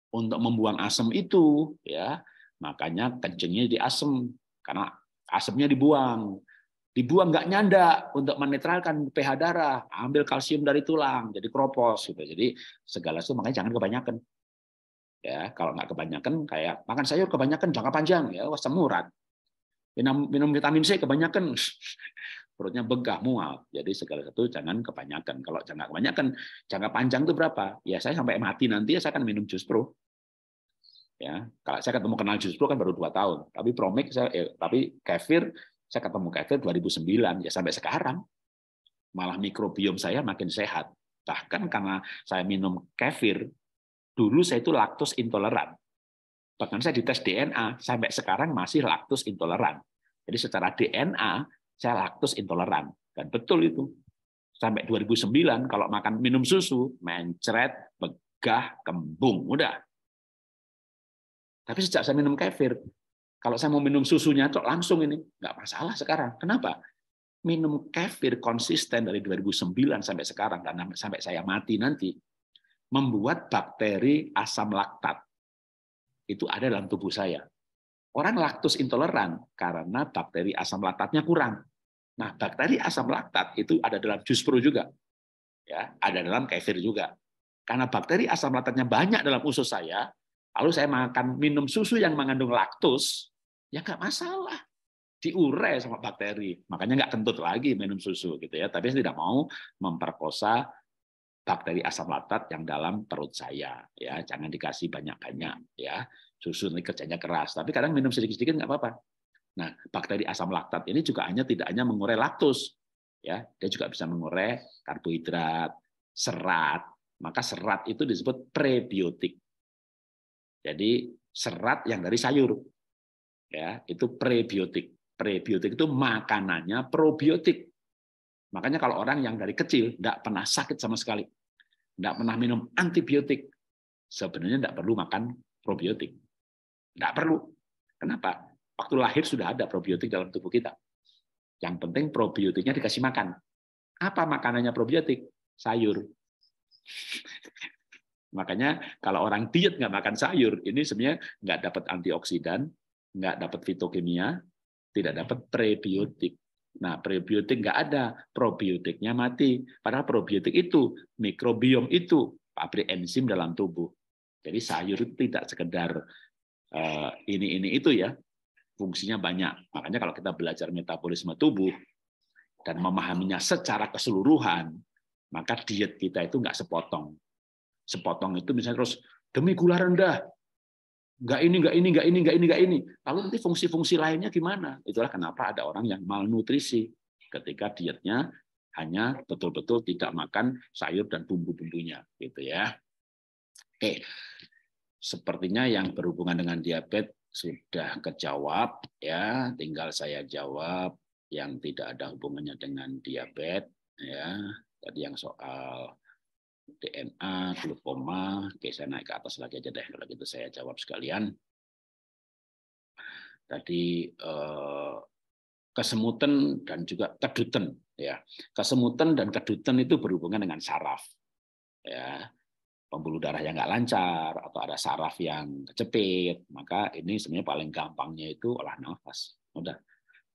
Untuk membuang asam itu, ya makanya kencingnya di asam karena asamnya dibuang. Dibuang nggak nyanda untuk menetralkan pH darah, ambil kalsium dari tulang, jadi kropos gitu. Jadi segala itu makanya jangan kebanyakan. Ya, kalau nggak kebanyakan kayak makan sayur kebanyakan jangka panjang ya asam urat. Minum, minum vitamin C kebanyakan perutnya begah mual. Jadi segala satu jangan kebanyakan. Kalau jangan kebanyakan, jangka panjang itu berapa? Ya saya sampai mati nanti ya saya akan minum jus pro. Ya, kalau saya ketemu kenal jus pro kan baru dua tahun. Tapi Promek saya eh, tapi kefir saya ketemu kefir 2009 ya sampai sekarang malah mikrobiom saya makin sehat. Bahkan karena saya minum kefir, Dulu saya itu laktos intoleran. Bahkan saya dites DNA, sampai sekarang masih laktos intoleran. Jadi secara DNA, saya laktos intoleran. Dan betul itu. Sampai 2009, kalau makan minum susu, mencret, begah, kembung. Udah. Tapi sejak saya minum kefir, kalau saya mau minum susunya, langsung ini. Nggak masalah sekarang. Kenapa? Minum kefir konsisten dari 2009 sampai sekarang, dan sampai saya mati nanti, membuat bakteri asam laktat. Itu ada dalam tubuh saya. Orang laktus intoleran karena bakteri asam laktatnya kurang. Nah, bakteri asam laktat itu ada dalam jus pro juga. Ya, ada dalam kefir juga. Karena bakteri asam laktatnya banyak dalam usus saya, lalu saya makan minum susu yang mengandung laktus, ya nggak masalah. Diure sama bakteri. Makanya nggak kentut lagi minum susu gitu ya. Tapi saya tidak mau memperkosa bakteri asam laktat yang dalam perut saya ya. Jangan dikasih banyak-banyak ya. Susu ini kerjanya keras. Tapi kadang minum sedikit-sedikit nggak apa-apa. Nah bakteri asam laktat ini juga hanya tidak hanya mengurai laktus ya. Dia juga bisa mengurai karbohidrat serat. Maka serat itu disebut prebiotik jadi serat yang dari sayur ya itu prebiotik prebiotik itu makanannya probiotik Makanya kalau orang yang dari kecil tidak pernah sakit sama sekali, tidak pernah minum antibiotik, sebenarnya tidak perlu makan probiotik. Tidak perlu. Kenapa? Waktu lahir sudah ada probiotik dalam tubuh kita. Yang penting probiotiknya dikasih makan. Apa makanannya probiotik? Sayur. Makanya kalau orang diet nggak makan sayur, ini sebenarnya nggak dapat antioksidan, nggak dapat fitokimia, tidak dapat prebiotik. Nah, prebiotik nggak ada, probiotiknya mati. Padahal probiotik itu, mikrobiom itu, pabrik enzim dalam tubuh. Jadi sayur itu tidak sekedar uh, ini ini itu ya, fungsinya banyak. Makanya kalau kita belajar metabolisme tubuh dan memahaminya secara keseluruhan, maka diet kita itu nggak sepotong. Sepotong itu misalnya terus demi gula rendah, nggak ini, nggak ini, nggak ini, nggak ini, nggak ini. Lalu nanti fungsi-fungsi lainnya gimana? Itulah kenapa ada orang yang malnutrisi ketika dietnya hanya betul-betul tidak makan sayur dan bumbu-bumbunya, gitu ya. Oke, sepertinya yang berhubungan dengan diabetes sudah kejawab ya. Tinggal saya jawab yang tidak ada hubungannya dengan diabetes ya. Tadi yang soal DNA, glukoma. Oke, saya naik ke atas lagi aja deh. Kalau gitu saya jawab sekalian. Tadi eh, kesemutan dan juga kedutan. Ya, kesemutan dan kedutan itu berhubungan dengan saraf. Ya, pembuluh darah yang nggak lancar atau ada saraf yang kecepit, maka ini sebenarnya paling gampangnya itu olah nafas. Udah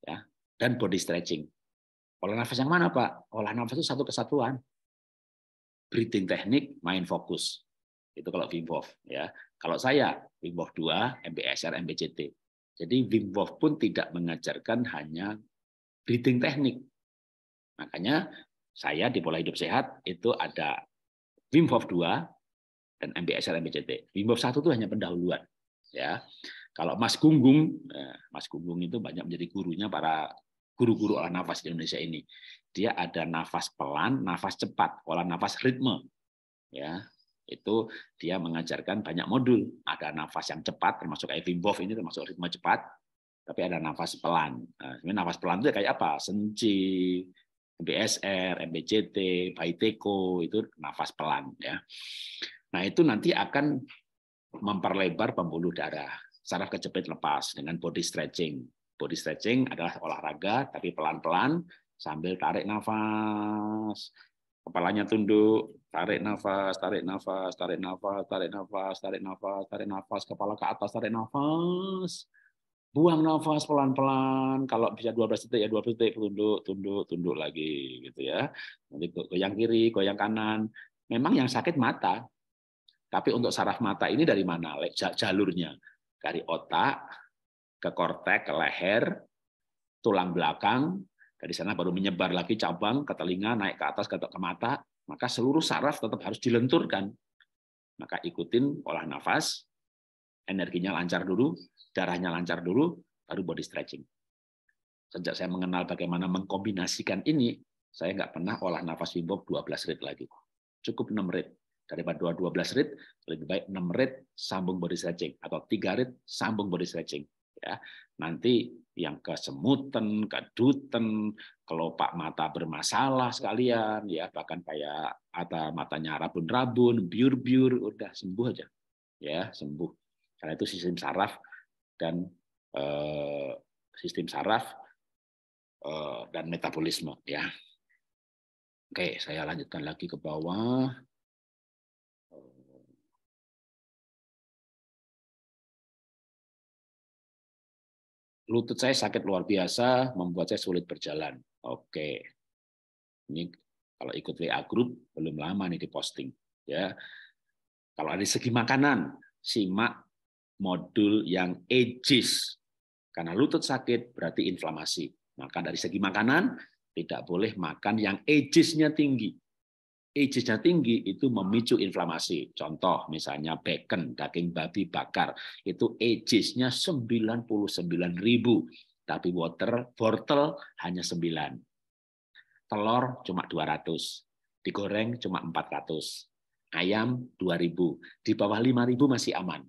ya. Dan body stretching. Olah nafas yang mana, Pak? Olah nafas itu satu kesatuan. Breathing teknik, main fokus. Itu kalau Wim Hof ya. Kalau saya Wim Hof 2, MBSR, MBCT. Jadi Wim Hof pun tidak mengajarkan hanya breathing teknik. Makanya saya di pola hidup sehat itu ada Wim Hof 2 dan MBSR MBCT. Wim Hof 1 itu hanya pendahuluan. Ya. Kalau Mas Gunggung, eh, Mas Gunggung itu banyak menjadi gurunya para guru-guru olah nafas di Indonesia ini. Dia ada nafas pelan, nafas cepat, olah nafas ritme. Ya, itu dia mengajarkan banyak modul. Ada nafas yang cepat, termasuk kayak ini termasuk ritme cepat, tapi ada nafas pelan. Nah, nafas pelan itu kayak apa? Senci, MBSR, MBCT, Baiteko itu nafas pelan ya. Nah, itu nanti akan memperlebar pembuluh darah. Saraf kejepit lepas dengan body stretching. Body stretching adalah olahraga tapi pelan-pelan sambil tarik nafas. Kepalanya tunduk, tarik nafas, tarik nafas, tarik nafas, tarik nafas, tarik nafas, tarik nafas, kepala ke atas, tarik nafas. Buang nafas pelan-pelan. Kalau bisa 12 detik ya 12 detik tunduk, tunduk, tunduk lagi gitu ya. Nanti goyang kiri, goyang kanan. Memang yang sakit mata, tapi untuk saraf mata ini dari mana? Jalurnya dari otak ke kortek, ke leher, tulang belakang, dari sana baru menyebar lagi cabang ke telinga, naik ke atas ke, mata, maka seluruh saraf tetap harus dilenturkan. Maka ikutin olah nafas, energinya lancar dulu, darahnya lancar dulu, baru body stretching. Sejak saya mengenal bagaimana mengkombinasikan ini, saya nggak pernah olah nafas Wim Hof 12 rit lagi. Cukup 6 rit daripada 12 rit lebih baik 6 rit sambung body stretching atau 3 rit sambung body stretching ya nanti yang kesemutan, kedutan, kelopak mata bermasalah sekalian, ya bahkan kayak ada matanya rabun-rabun, biur-biur, udah sembuh aja, ya sembuh. Karena itu sistem saraf dan eh, sistem saraf eh, dan metabolisme, ya. Oke, saya lanjutkan lagi ke bawah. Lutut saya sakit luar biasa, membuat saya sulit berjalan. Oke, ini kalau ikut WA group belum lama nih diposting. Ya, kalau dari segi makanan, simak modul yang ages. Karena lutut sakit berarti inflamasi. Maka dari segi makanan tidak boleh makan yang agesnya tinggi ages-nya tinggi itu memicu inflamasi. Contoh misalnya bacon, daging babi bakar, itu ages-nya 99.000, tapi water wortel hanya 9. Telur cuma 200, digoreng cuma 400. Ayam 2000, di bawah 5000 masih aman.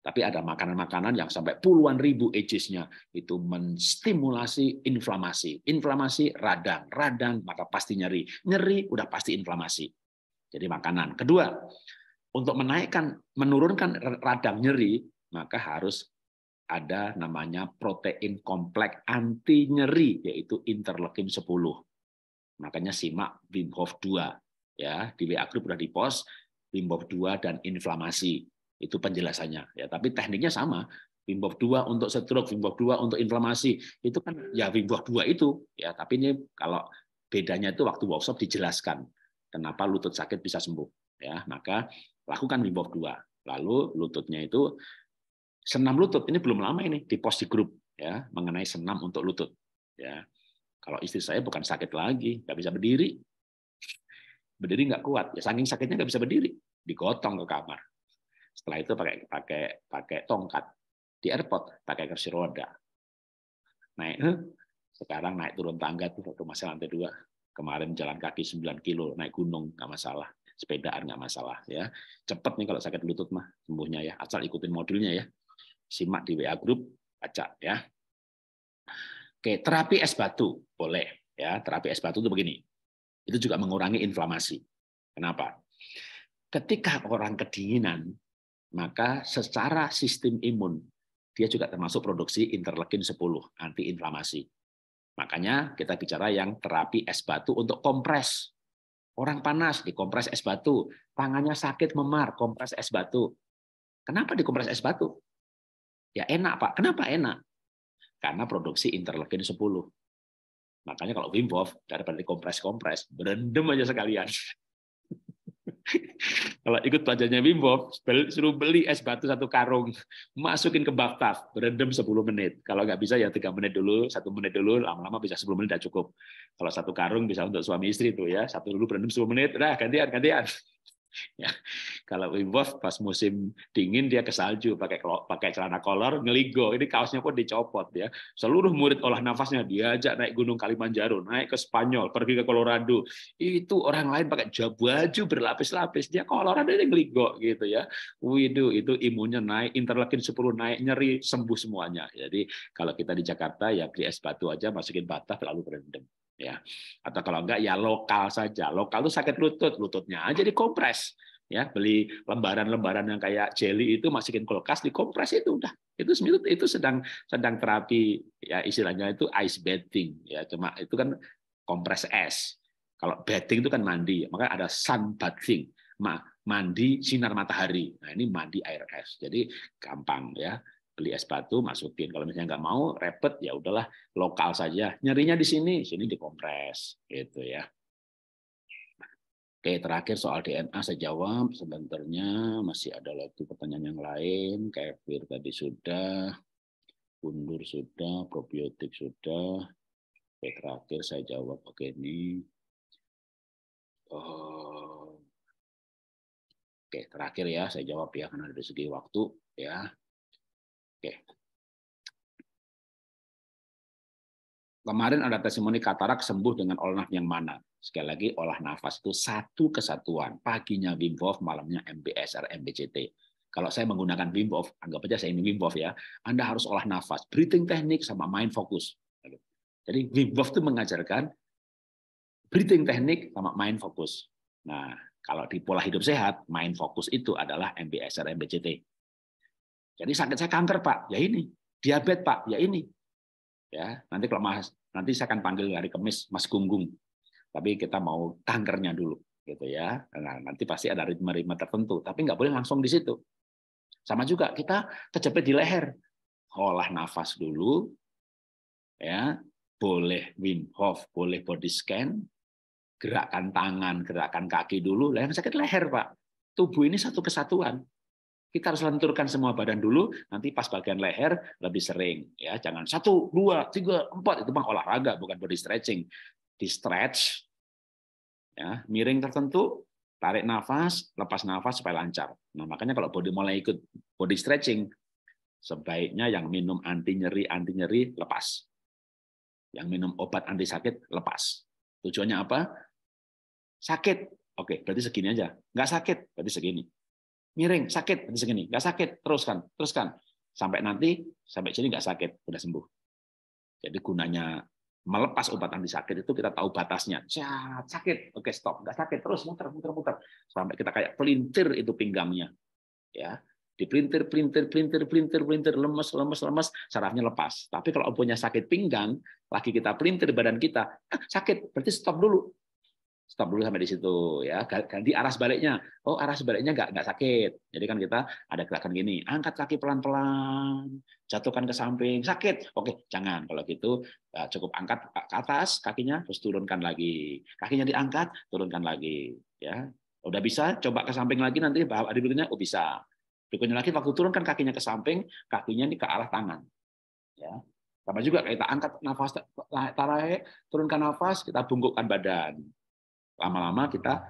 Tapi ada makanan-makanan yang sampai puluhan ribu ages-nya itu menstimulasi inflamasi. Inflamasi radang, radang maka pasti nyeri. Nyeri udah pasti inflamasi. Jadi makanan. Kedua, untuk menaikkan menurunkan radang nyeri maka harus ada namanya protein kompleks anti nyeri yaitu interleukin 10. Makanya simak Wim Hof 2 ya di WA group sudah di post Wim Hof 2 dan inflamasi itu penjelasannya. Ya, tapi tekniknya sama. Wim Hof 2 untuk stroke, Wim Hof 2 untuk inflamasi. Itu kan ya Wim Hof 2 itu. Ya, tapi ini kalau bedanya itu waktu workshop dijelaskan kenapa lutut sakit bisa sembuh. Ya, maka lakukan Wim Hof 2. Lalu lututnya itu senam lutut ini belum lama ini di post di grup ya mengenai senam untuk lutut. Ya. Kalau istri saya bukan sakit lagi, nggak bisa berdiri, berdiri nggak kuat, ya saking sakitnya nggak bisa berdiri, digotong ke kamar. Setelah itu pakai pakai pakai tongkat di airport pakai kursi roda. Naik sekarang naik turun tangga tuh waktu masih lantai dua. Kemarin jalan kaki 9 kilo naik gunung nggak masalah. Sepedaan nggak masalah ya. Cepet nih kalau sakit lutut mah sembuhnya ya. Asal ikutin modulnya ya. Simak di WA group baca ya. Oke, terapi es batu boleh ya. Terapi es batu itu begini. Itu juga mengurangi inflamasi. Kenapa? Ketika orang kedinginan, maka secara sistem imun dia juga termasuk produksi interleukin 10 antiinflamasi. Makanya kita bicara yang terapi es batu untuk kompres. Orang panas dikompres es batu, tangannya sakit memar, kompres es batu. Kenapa dikompres es batu? Ya enak, Pak. Kenapa enak? Karena produksi interleukin 10. Makanya kalau Wim Hof daripada dikompres-kompres, berendam aja sekalian. Kalau ikut belajarnya Wim suruh beli es batu satu karung, masukin ke bathtub, berendam 10 menit. Kalau nggak bisa ya tiga menit dulu, satu menit dulu, lama-lama bisa 10 menit udah cukup. Kalau satu karung bisa untuk suami istri tuh ya, satu dulu berendam 10 menit, udah gantian, gantian. Ya. Kalau Wim Hof pas musim dingin dia ke salju pakai pakai celana kolor ngeligo. Ini kaosnya pun dicopot ya. Seluruh murid olah nafasnya diajak naik Gunung Kalimanjaro, naik ke Spanyol, pergi ke Colorado. Itu orang lain pakai baju berlapis-lapis, dia Colorado ini ngeligo gitu ya. Widu itu imunnya naik, interleukin 10 naik, nyeri sembuh semuanya. Jadi kalau kita di Jakarta ya beli es batu aja masukin batah lalu berendam ya. Atau kalau enggak ya lokal saja. Lokal itu sakit lutut lututnya aja dikompres ya. Beli lembaran-lembaran yang kayak jelly itu masukin kulkas dikompres itu udah. Itu itu itu sedang sedang terapi ya istilahnya itu ice bathing ya. Cuma itu kan kompres es. Kalau bathing itu kan mandi maka ada sun bathing mandi sinar matahari. Nah ini mandi air es. Jadi gampang ya beli es batu masukin kalau misalnya nggak mau repet ya udahlah lokal saja nyerinya di sini sini dikompres gitu ya Oke, terakhir soal DNA saya jawab. Sebenarnya masih ada lagi pertanyaan yang lain. Kefir tadi sudah, undur sudah, probiotik sudah. Oke, terakhir saya jawab. Oke, ini. Oh. Oke, terakhir ya saya jawab ya karena dari segi waktu ya. Oke. Kemarin ada testimoni katarak sembuh dengan olah nafas yang mana? Sekali lagi, olah nafas itu satu kesatuan. Paginya Wim Hof, malamnya MBSR, MBCT. Kalau saya menggunakan Wim Hof, anggap aja saya ini Wim Hof ya, Anda harus olah nafas, breathing teknik sama mind focus. Jadi Wim Hof itu mengajarkan breathing teknik sama mind focus. Nah, kalau di pola hidup sehat, mind focus itu adalah MBSR, MBCT. Jadi sakit saya kanker Pak, ya ini. Diabetes Pak, ya ini. Ya, nanti kalau Mas nanti saya akan panggil hari Kamis Mas Gunggung. Tapi kita mau kankernya dulu gitu ya. Nah, nanti pasti ada ritme-ritme tertentu, tapi nggak boleh langsung di situ. Sama juga kita kejepit di leher. Olah nafas dulu ya. Boleh Wim Hof, boleh body scan, gerakan tangan, gerakan kaki dulu. Yang sakit leher, Pak. Tubuh ini satu kesatuan. Kita harus lenturkan semua badan dulu, nanti pas bagian leher lebih sering. ya Jangan satu, dua, tiga, empat, itu bang olahraga, bukan body stretching. Di stretch, ya, miring tertentu, tarik nafas, lepas nafas supaya lancar. Nah, makanya kalau body mulai ikut body stretching, sebaiknya yang minum anti nyeri, anti nyeri lepas. Yang minum obat anti sakit lepas. Tujuannya apa? Sakit. Oke, berarti segini aja. Nggak sakit, berarti segini miring, sakit, berarti segini, nggak sakit, teruskan, teruskan, sampai nanti sampai sini nggak sakit, udah sembuh. Jadi gunanya melepas obat anti sakit itu kita tahu batasnya. Cat, sakit, oke stop, nggak sakit, terus muter, muter, muter, sampai kita kayak pelintir itu pinggangnya, ya dipelintir, pelintir, pelintir, pelintir, pelintir, lemes, lemes, lemes, sarafnya lepas. Tapi kalau punya sakit pinggang, lagi kita pelintir badan kita, ah, sakit, berarti stop dulu stop dulu sampai di situ ya. Ganti arah sebaliknya. Oh arah sebaliknya nggak nggak sakit. Jadi kan kita ada gerakan gini angkat kaki pelan pelan jatuhkan ke samping sakit. Oke jangan. Kalau gitu ya cukup angkat ke atas kakinya terus turunkan lagi. Kakinya diangkat turunkan lagi ya. Udah bisa coba ke samping lagi nanti ada berikutnya oh bisa. Berikutnya lagi waktu turunkan kakinya ke samping kakinya ini ke arah tangan ya. Sama juga kita angkat nafas tarik turunkan nafas kita bungkukkan badan Lama-lama kita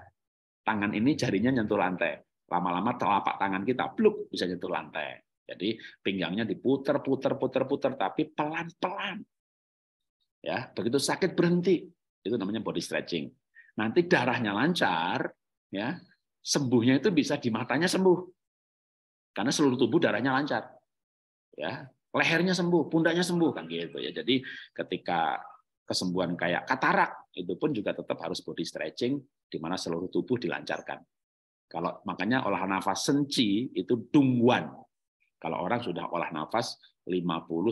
tangan ini jarinya nyentuh lantai. Lama-lama telapak tangan kita bluk bisa nyentuh lantai. Jadi pinggangnya diputer, puter, puter, puter, tapi pelan-pelan. Ya, begitu sakit berhenti. Itu namanya body stretching. Nanti darahnya lancar, ya, sembuhnya itu bisa di matanya sembuh. Karena seluruh tubuh darahnya lancar. Ya, lehernya sembuh, pundaknya sembuh kan gitu ya. Jadi ketika kesembuhan kayak katarak itu pun juga tetap harus body stretching di mana seluruh tubuh dilancarkan. Kalau makanya olah nafas senci itu dungguan. Kalau orang sudah olah nafas 50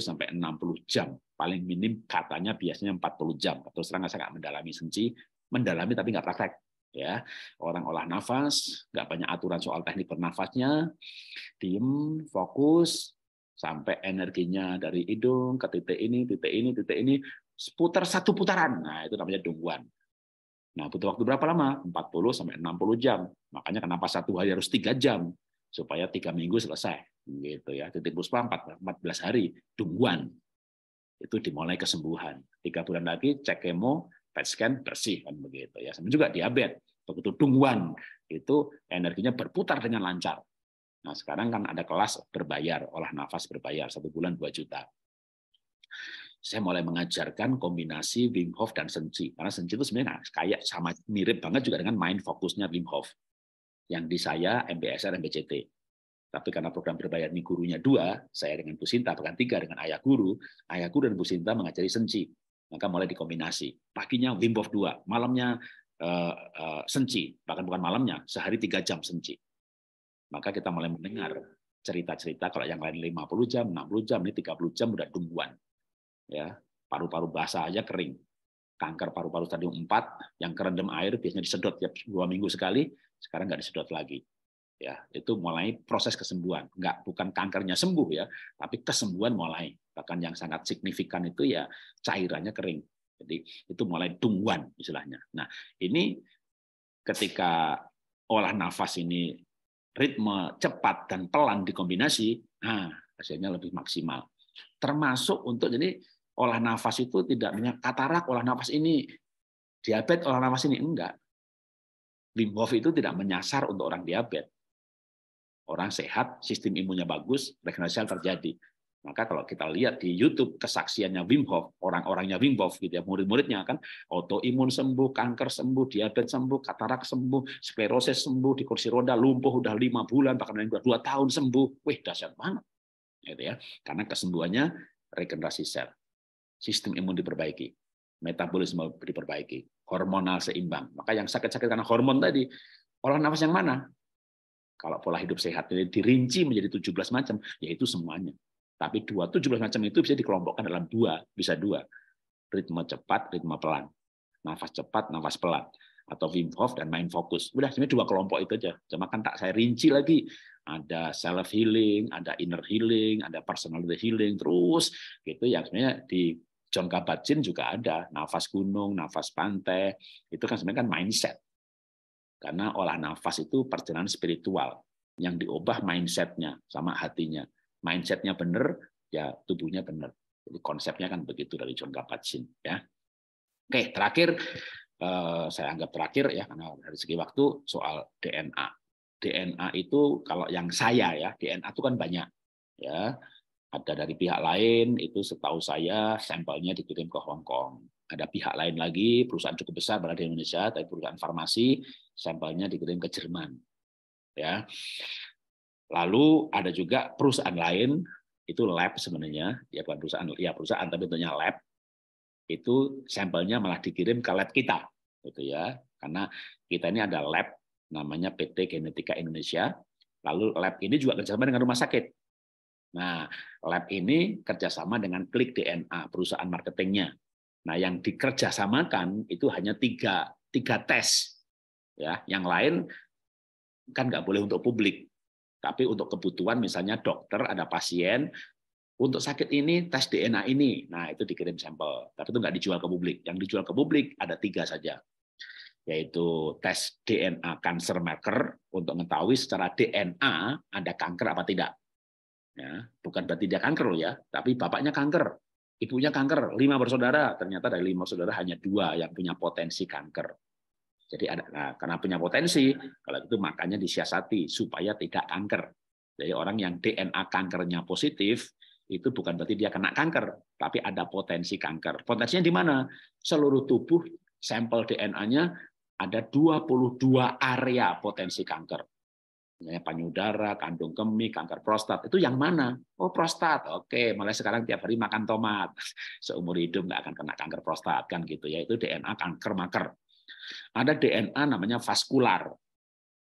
sampai 60 jam, paling minim katanya biasanya 40 jam. Terus terang saya nggak mendalami senci, mendalami tapi nggak praktek. ya orang olah nafas nggak banyak aturan soal teknik bernafasnya diem fokus sampai energinya dari hidung ke titik ini titik ini titik ini seputar satu putaran. Nah itu namanya dungguan. Nah butuh waktu berapa lama? 40 sampai 60 jam. Makanya kenapa satu hari harus tiga jam? Supaya tiga minggu selesai. Gitu ya. Titik puspa 14 hari dungguan. Itu dimulai kesembuhan. Tiga bulan lagi cek kemo PET scan bersih kan begitu ya. Sama juga diabetes, begitu tungguan itu energinya berputar dengan lancar. Nah sekarang kan ada kelas berbayar, olah nafas berbayar satu bulan 2 juta. Saya mulai mengajarkan kombinasi Wim Hof dan Senchi. Karena Senchi itu sebenarnya kayak sama mirip banget juga dengan main fokusnya Wim Hof. Yang di saya MBSR, MBCT. Tapi karena program berbayar ini gurunya dua, saya dengan Bu Sinta, bahkan tiga dengan ayah guru, ayah guru dan Bu Sinta mengajari Senchi maka mulai dikombinasi. Paginya Wim Hof 2, malamnya uh, uh, bahkan bukan malamnya, sehari tiga jam senci. Maka kita mulai mendengar cerita-cerita kalau yang lain 50 jam, 60 jam, ini 30 jam udah tungguan. Ya, paru-paru basah aja kering. Kanker paru-paru stadium 4 yang kerendam air biasanya disedot tiap dua minggu sekali, sekarang nggak disedot lagi. Ya itu mulai proses kesembuhan. Nggak bukan kankernya sembuh ya tapi kesembuhan mulai. Bahkan yang sangat signifikan itu ya cairannya kering. Jadi itu mulai tungguan istilahnya. Nah ini ketika olah nafas ini ritme cepat dan pelan dikombinasi nah hasilnya lebih maksimal. Termasuk untuk jadi olah nafas itu tidak hanya katarak olah nafas ini diabetes olah nafas ini enggak Wim Hof itu tidak menyasar untuk orang diabetes orang sehat, sistem imunnya bagus, regenerasi terjadi. Maka kalau kita lihat di YouTube kesaksiannya Wim Hof, orang-orangnya Wim Hof gitu ya, murid-muridnya kan autoimun sembuh, kanker sembuh, diabetes sembuh, katarak sembuh, sklerosis sembuh, di kursi roda lumpuh udah lima bulan, bahkan udah dua tahun sembuh. Wih, dahsyat banget. Gitu ya. Karena kesembuhannya regenerasi sel. Sistem imun diperbaiki, metabolisme diperbaiki, hormonal seimbang. Maka yang sakit-sakit karena hormon tadi, olah nafas yang mana? Kalau pola hidup sehat ini dirinci menjadi 17 macam, yaitu semuanya. Tapi dua 17 macam itu bisa dikelompokkan dalam dua, bisa dua. Ritme cepat, ritme pelan. Nafas cepat, nafas pelan. Atau Wim Hof dan main fokus. Udah sebenarnya dua kelompok itu aja. Cuma kan tak saya rinci lagi. Ada self healing, ada inner healing, ada personality healing, terus gitu yang sebenarnya di John Kabat-Zinn juga ada nafas gunung, nafas pantai, itu kan sebenarnya kan mindset karena olah nafas itu perjalanan spiritual yang diubah mindsetnya sama hatinya. Mindsetnya benar, ya tubuhnya benar. Jadi konsepnya kan begitu dari John Kabat-Zinn. Ya. Oke, terakhir eh, saya anggap terakhir ya karena dari segi waktu soal DNA. DNA itu kalau yang saya ya DNA itu kan banyak ya ada dari pihak lain itu setahu saya sampelnya dikirim ke Hong Kong ada pihak lain lagi, perusahaan cukup besar berada di Indonesia, tapi perusahaan farmasi, sampelnya dikirim ke Jerman. Ya. Lalu ada juga perusahaan lain, itu lab sebenarnya, ya perusahaan, ya perusahaan tapi tentunya lab, itu sampelnya malah dikirim ke lab kita, gitu ya. Karena kita ini ada lab namanya PT Genetika Indonesia. Lalu lab ini juga kerjasama dengan rumah sakit. Nah, lab ini kerjasama dengan Klik DNA, perusahaan marketingnya. Nah, yang dikerjasamakan itu hanya tiga, tiga tes. Ya, yang lain kan nggak boleh untuk publik. Tapi untuk kebutuhan misalnya dokter ada pasien untuk sakit ini tes DNA ini, nah itu dikirim sampel. Tapi itu nggak dijual ke publik. Yang dijual ke publik ada tiga saja, yaitu tes DNA cancer marker untuk mengetahui secara DNA ada kanker apa tidak. Ya, bukan berarti dia kanker loh ya, tapi bapaknya kanker ibunya kanker, lima bersaudara, ternyata dari lima saudara hanya dua yang punya potensi kanker. Jadi ada, nah, karena punya potensi, kalau itu makanya disiasati supaya tidak kanker. Jadi orang yang DNA kankernya positif, itu bukan berarti dia kena kanker, tapi ada potensi kanker. Potensinya di mana? Seluruh tubuh sampel DNA-nya ada 22 area potensi kanker panyudara, kandung kemih, kanker prostat. Itu yang mana? Oh, prostat. Oke, mulai sekarang tiap hari makan tomat. Seumur hidup nggak akan kena kanker prostat kan gitu ya. Itu DNA kanker maker. Ada DNA namanya vaskular.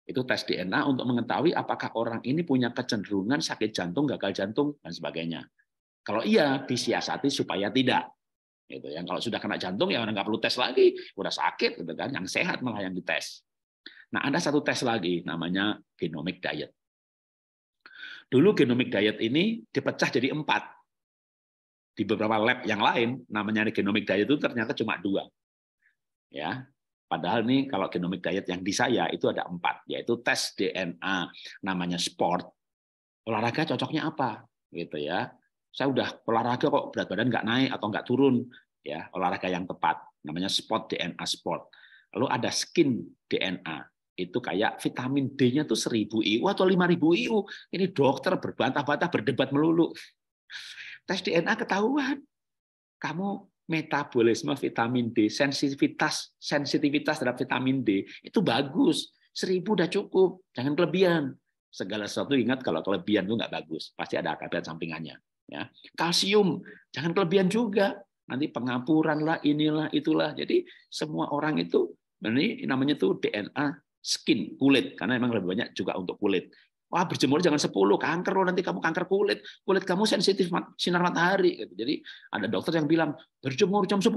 Itu tes DNA untuk mengetahui apakah orang ini punya kecenderungan sakit jantung, gagal jantung dan sebagainya. Kalau iya, disiasati supaya tidak. Gitu. Yang kalau sudah kena jantung ya orang nggak perlu tes lagi, udah sakit gitu kan. Yang sehat malah yang dites. Nah, ada satu tes lagi namanya genomic diet. Dulu genomic diet ini dipecah jadi empat. Di beberapa lab yang lain, namanya genomic diet itu ternyata cuma dua. Ya, Padahal nih kalau genomic diet yang di saya itu ada empat, yaitu tes DNA namanya sport. Olahraga cocoknya apa? Gitu ya. Saya udah olahraga kok berat badan nggak naik atau nggak turun, ya olahraga yang tepat namanya sport DNA sport. Lalu ada skin DNA itu kayak vitamin D-nya tuh 1000 IU atau 5000 IU. Ini dokter berbantah-bantah berdebat melulu. Tes DNA ketahuan. Kamu metabolisme vitamin D, sensitivitas sensitivitas terhadap vitamin D itu bagus. 1000 udah cukup, jangan kelebihan. Segala sesuatu ingat kalau kelebihan itu nggak bagus, pasti ada akibat sampingannya. Ya, kalsium jangan kelebihan juga. Nanti pengampuran lah, inilah, itulah. Jadi semua orang itu ini namanya tuh DNA skin, kulit, karena memang lebih banyak juga untuk kulit. Wah berjemur jangan 10, kanker loh nanti kamu kanker kulit, kulit kamu sensitif sinar matahari. Gitu. Jadi ada dokter yang bilang berjemur jam 10,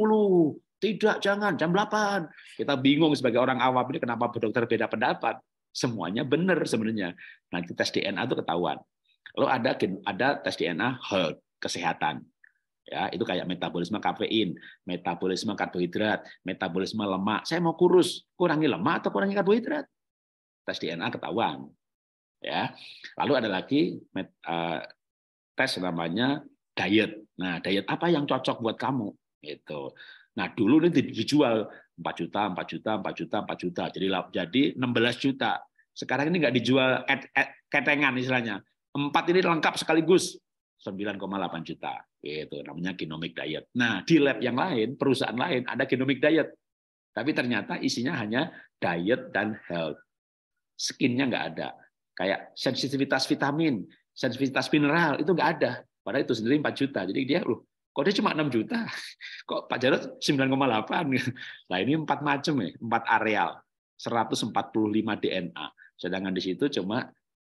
tidak jangan jam 8. Kita bingung sebagai orang awam ini kenapa dokter beda pendapat. Semuanya benar sebenarnya. Nanti tes DNA itu ketahuan. Lalu ada ada tes DNA health, kesehatan ya itu kayak metabolisme kafein, metabolisme karbohidrat, metabolisme lemak. Saya mau kurus, kurangi lemak atau kurangi karbohidrat? Tes DNA ketahuan. Ya. Lalu ada lagi uh, tes namanya diet. Nah, diet apa yang cocok buat kamu? Itu. Nah, dulu ini dijual 4 juta, 4 juta, 4 juta, 4 juta. Jadi jadi 16 juta. Sekarang ini nggak dijual ketengan istilahnya. Empat ini lengkap sekaligus 9,8 juta. Itu namanya genomic diet. Nah, di lab yang lain, perusahaan lain ada genomic diet. Tapi ternyata isinya hanya diet dan health. Skinnya nggak ada. Kayak sensitivitas vitamin, sensitivitas mineral, itu nggak ada. Padahal itu sendiri 4 juta. Jadi dia, loh, kok dia cuma 6 juta? Kok Pak Jarod 9,8? Nah ini empat macam ya, empat areal. 145 DNA. Sedangkan di situ cuma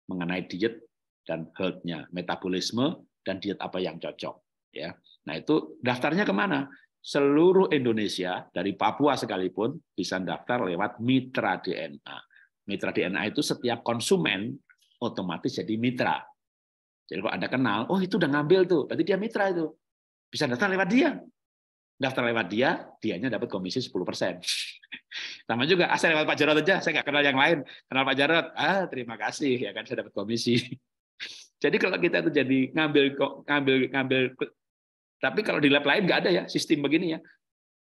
mengenai diet dan health-nya, metabolisme, dan diet apa yang cocok. Ya, nah itu daftarnya ke mana? Seluruh Indonesia dari Papua sekalipun bisa daftar lewat Mitra DNA. Mitra DNA itu setiap konsumen otomatis jadi mitra. Jadi kalau Anda kenal, oh itu udah ngambil tuh, berarti dia mitra itu. Bisa daftar lewat dia. Daftar lewat dia, dianya dapat komisi 10%. Sama juga, ah, saya lewat Pak Jarot aja, saya nggak kenal yang lain. Kenal Pak Jarot, ah terima kasih, ya kan saya dapat komisi. Jadi kalau kita itu jadi ngambil ngambil ngambil tapi kalau di lab lain nggak ada ya sistem begini ya.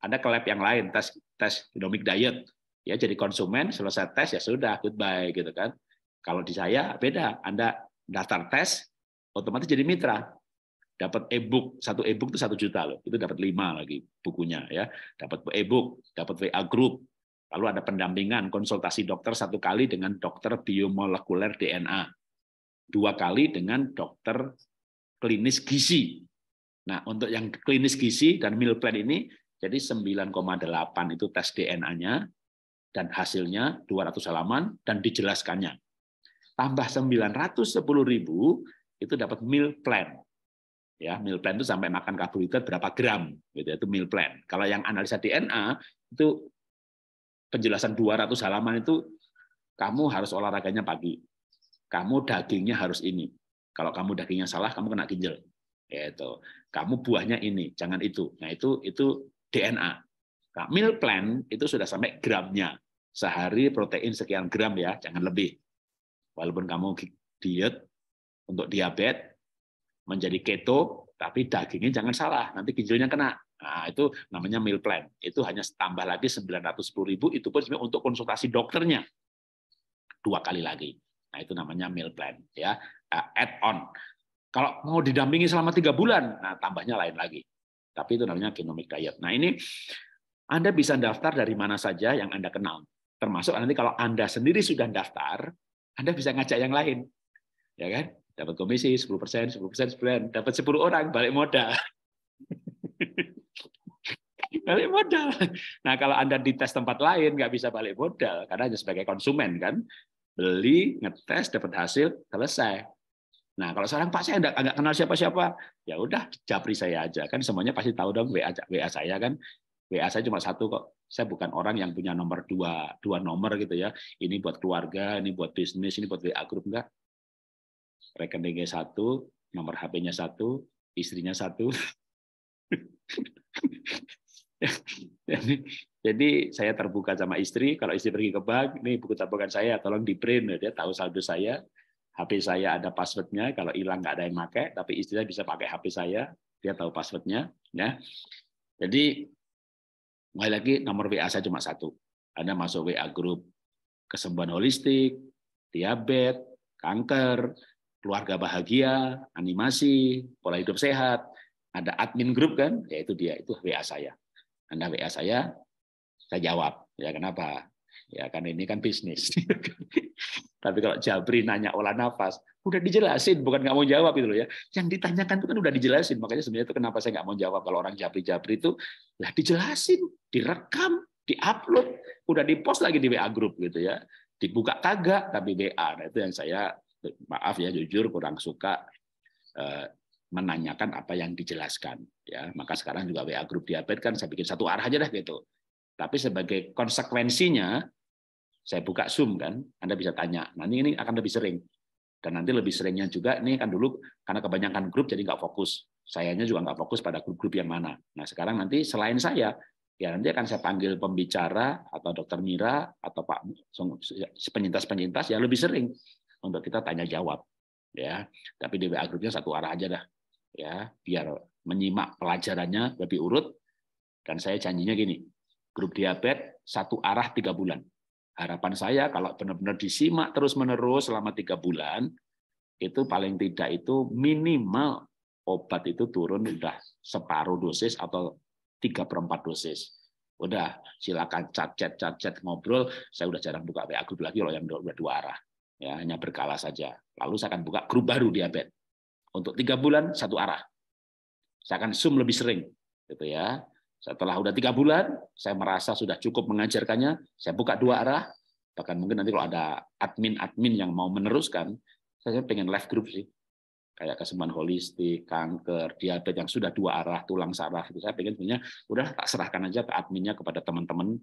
Ada ke lab yang lain tes tes genomic diet ya jadi konsumen selesai tes ya sudah goodbye gitu kan. Kalau di saya beda. Anda daftar tes otomatis jadi mitra. Dapat e-book, satu e-book itu satu juta loh. Itu dapat lima lagi bukunya ya. Dapat e-book, dapat WA group, lalu ada pendampingan konsultasi dokter satu kali dengan dokter biomolekuler DNA dua kali dengan dokter klinis gizi. Nah, untuk yang klinis gizi dan meal plan ini jadi 9,8 itu tes DNA-nya dan hasilnya 200 halaman dan dijelaskannya. Tambah 910 ribu itu dapat meal plan. Ya, meal plan itu sampai makan karbohidrat berapa gram, gitu itu meal plan. Kalau yang analisa DNA itu penjelasan 200 halaman itu kamu harus olahraganya pagi, kamu dagingnya harus ini. Kalau kamu dagingnya salah, kamu kena ginjal. Itu. Kamu buahnya ini, jangan itu. Nah, itu itu DNA. Nah, meal plan itu sudah sampai gramnya. Sehari protein sekian gram ya, jangan lebih. Walaupun kamu diet untuk diabetes menjadi keto, tapi dagingnya jangan salah, nanti ginjalnya kena. Nah, itu namanya meal plan. Itu hanya tambah lagi 910 ribu, itu pun untuk konsultasi dokternya. Dua kali lagi. Nah, itu namanya meal plan ya, uh, add on. Kalau mau didampingi selama tiga bulan, nah tambahnya lain lagi. Tapi itu namanya genomic diet. Nah ini Anda bisa daftar dari mana saja yang Anda kenal. Termasuk nanti kalau Anda sendiri sudah daftar, Anda bisa ngajak yang lain. Ya kan? Dapat komisi 10%, 10%, 10%, dapat 10 orang balik modal. balik modal. Nah, kalau Anda di tes tempat lain nggak bisa balik modal karena hanya sebagai konsumen kan beli, ngetes, dapat hasil, selesai. Nah, kalau sekarang Pak saya enggak kenal siapa-siapa, ya udah japri saya aja kan semuanya pasti tahu dong WA WA saya kan. WA saya cuma satu kok. Saya bukan orang yang punya nomor dua, dua nomor gitu ya. Ini buat keluarga, ini buat bisnis, ini buat WA grup enggak. Rekeningnya satu, nomor HP-nya satu, istrinya satu. Jadi saya terbuka sama istri, kalau istri pergi ke bank, ini buku tabungan saya, tolong di print, dia tahu saldo saya, HP saya ada passwordnya, kalau hilang nggak ada yang pakai, tapi istrinya bisa pakai HP saya, dia tahu passwordnya, ya. Jadi kembali lagi nomor WA saya cuma satu. Anda masuk WA grup kesembuhan holistik, diabetes, kanker, keluarga bahagia, animasi, pola hidup sehat, ada admin grup kan, yaitu dia itu WA saya. Anda WA saya, saya jawab. Ya kenapa? Ya kan ini kan bisnis. Tapi kalau Jabri nanya olah nafas, udah dijelasin, bukan nggak mau jawab itu loh ya. Yang ditanyakan itu kan udah dijelasin. Makanya sebenarnya itu kenapa saya nggak mau jawab kalau orang Jabri-Jabri itu, lah dijelasin, direkam, diupload, udah dipost lagi di WA group gitu ya. Dibuka kagak, tapi WA. Nah itu yang saya maaf ya jujur kurang suka eh, menanyakan apa yang dijelaskan ya maka sekarang juga WA grup diabetes kan saya bikin satu arah aja dah gitu tapi sebagai konsekuensinya saya buka Zoom kan, Anda bisa tanya. Nanti ini akan lebih sering. Dan nanti lebih seringnya juga, ini kan dulu karena kebanyakan grup jadi nggak fokus. Sayanya juga nggak fokus pada grup-grup yang mana. Nah sekarang nanti selain saya, ya nanti akan saya panggil pembicara atau dokter Mira atau Pak penyintas-penyintas yang lebih sering untuk kita tanya jawab. Ya, tapi di WA grupnya satu arah aja dah. Ya, biar menyimak pelajarannya lebih urut. Dan saya janjinya gini, grup diabetes satu arah tiga bulan harapan saya kalau benar-benar disimak terus-menerus selama tiga bulan, itu paling tidak itu minimal obat itu turun udah separuh dosis atau tiga perempat dosis. Udah silakan chat chat chat chat ngobrol. Saya udah jarang buka WA grup lagi loh yang udah dua arah. Ya hanya berkala saja. Lalu saya akan buka grup baru diabetes untuk tiga bulan satu arah. Saya akan zoom lebih sering, gitu ya. Setelah udah tiga bulan, saya merasa sudah cukup mengajarkannya, saya buka dua arah, bahkan mungkin nanti kalau ada admin-admin yang mau meneruskan, saya pengen live group sih, kayak kesembuhan holistik, kanker, diabetes yang sudah dua arah, tulang saraf itu saya pengen punya, udah tak serahkan aja ke adminnya kepada teman-teman,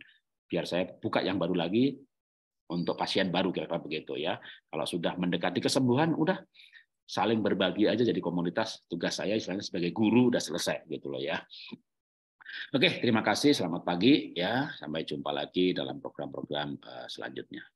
biar saya buka yang baru lagi untuk pasien baru kira-kira begitu ya. Kalau sudah mendekati kesembuhan, udah saling berbagi aja jadi komunitas. Tugas saya istilahnya sebagai guru udah selesai gitu loh ya. Oke, terima kasih. Selamat pagi ya. Sampai jumpa lagi dalam program-program eh, selanjutnya.